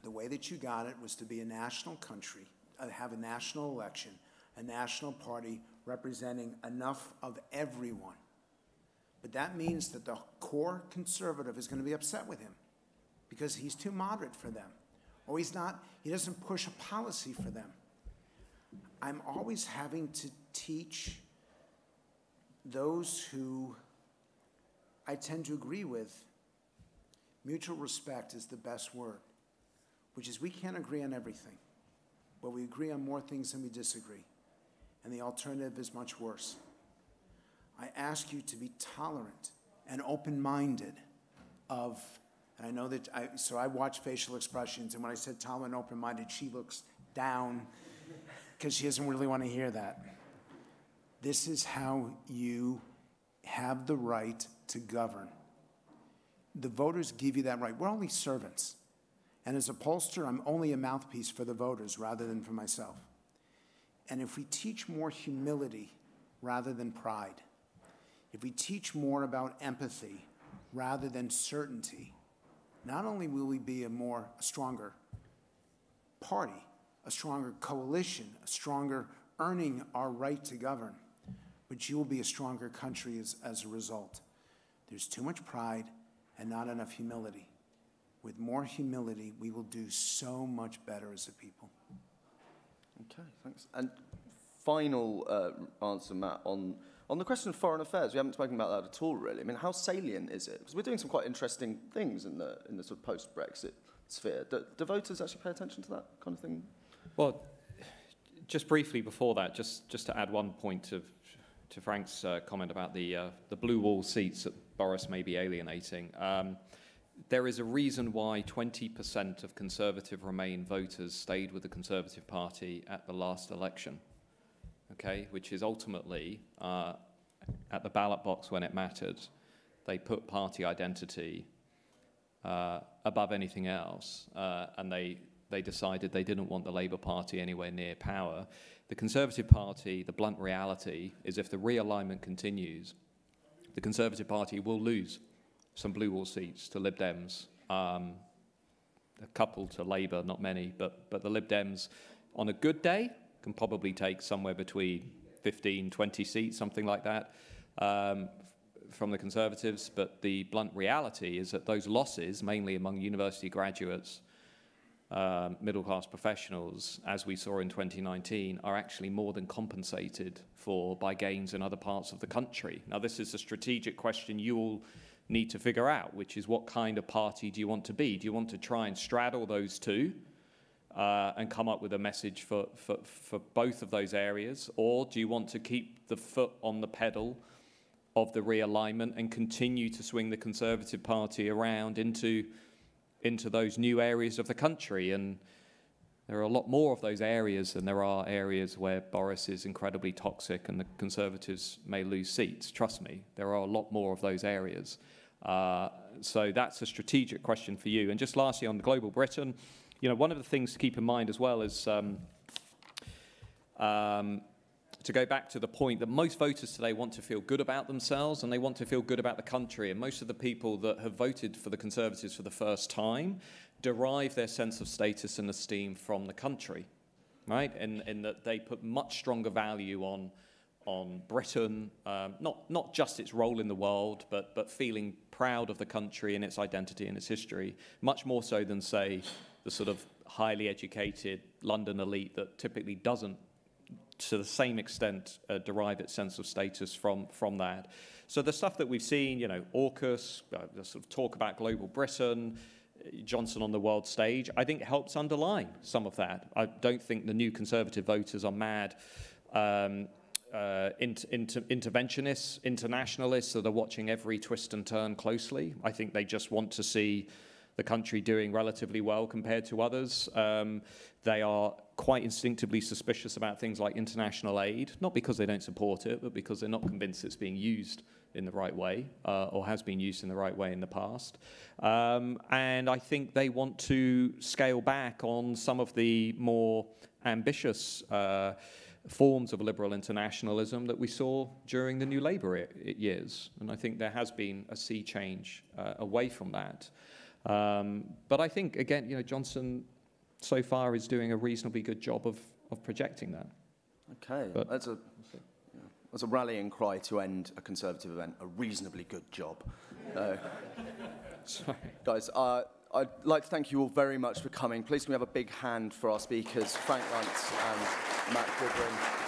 The way that you got it was to be a national country, uh, have a national election, a national party representing enough of everyone. But that means that the core conservative is going to be upset with him because he's too moderate for them. Or he's not, he doesn't push a policy for them. I'm always having to teach those who I tend to agree with mutual respect is the best word, which is we can't agree on everything, but we agree on more things than we disagree. And the alternative is much worse. I ask you to be tolerant and open minded of, and I know that, I, so I watch facial expressions, and when I said tolerant and open minded, she looks down because she doesn't really want to hear that. This is how you have the right to govern. The voters give you that right. We're only servants. And as a pollster, I'm only a mouthpiece for the voters rather than for myself. And if we teach more humility rather than pride, if we teach more about empathy rather than certainty, not only will we be a more a stronger party, a stronger coalition, a stronger earning our right to govern, but you will be a stronger country as, as a result. There's too much pride and not enough humility. With more humility, we will do so much better as a people. Okay, thanks. And final uh, answer, Matt, on, on the question of foreign affairs. We haven't spoken about that at all, really. I mean, how salient is it? Because we're doing some quite interesting things in the, in the sort of post-Brexit sphere. Do, do voters actually pay attention to that kind of thing? Well, just briefly before that, just, just to add one point of, to Frank's uh, comment about the, uh, the blue wall seats that Boris may be alienating. Um, there is a reason why 20% of Conservative Remain voters stayed with the Conservative Party at the last election, okay, which is ultimately uh, at the ballot box when it mattered, they put party identity uh, above anything else, uh, and they, they decided they didn't want the Labour Party anywhere near power. The Conservative Party, the blunt reality is if the realignment continues, the Conservative Party will lose some blue wall seats to Lib Dems, um, a couple to Labour, not many, but, but the Lib Dems on a good day can probably take somewhere between 15, 20 seats, something like that, um, from the Conservatives. But the blunt reality is that those losses, mainly among university graduates, um, middle class professionals, as we saw in 2019, are actually more than compensated for by gains in other parts of the country. Now, this is a strategic question you all need to figure out, which is what kind of party do you want to be? Do you want to try and straddle those two uh, and come up with a message for, for, for both of those areas? Or do you want to keep the foot on the pedal of the realignment and continue to swing the Conservative Party around into into those new areas of the country. And There are a lot more of those areas than there are areas where Boris is incredibly toxic and the Conservatives may lose seats. Trust me, there are a lot more of those areas. Uh, so that's a strategic question for you. And just lastly, on global Britain, you know, one of the things to keep in mind as well is um, um, to go back to the point that most voters today want to feel good about themselves and they want to feel good about the country. And most of the people that have voted for the Conservatives for the first time derive their sense of status and esteem from the country, right? In, in that they put much stronger value on, on Britain, um, not, not just its role in the world, but, but feeling proud of the country and its identity and its history, much more so than, say, the sort of highly educated London elite that typically doesn't to the same extent uh, derive its sense of status from, from that. So the stuff that we've seen, you know, AUKUS, uh, the sort of talk about global Britain, Johnson on the world stage, I think helps underline some of that. I don't think the new Conservative voters are mad um, uh, inter inter interventionists, internationalists that are watching every twist and turn closely. I think they just want to see the country doing relatively well compared to others. Um, they are quite instinctively suspicious about things like international aid, not because they don't support it, but because they're not convinced it's being used in the right way uh, or has been used in the right way in the past. Um, and I think they want to scale back on some of the more ambitious uh, forms of liberal internationalism that we saw during the New Labour years. And I think there has been a sea change uh, away from that. Um, but I think, again, you know, Johnson so far is doing a reasonably good job of, of projecting that. Okay, but that's a as a rallying cry to end a Conservative event, a reasonably good job. Uh, Sorry. Guys, uh, I'd like to thank you all very much for coming. Please can we have a big hand for our speakers, Frank Luntz and Matt Goodwin.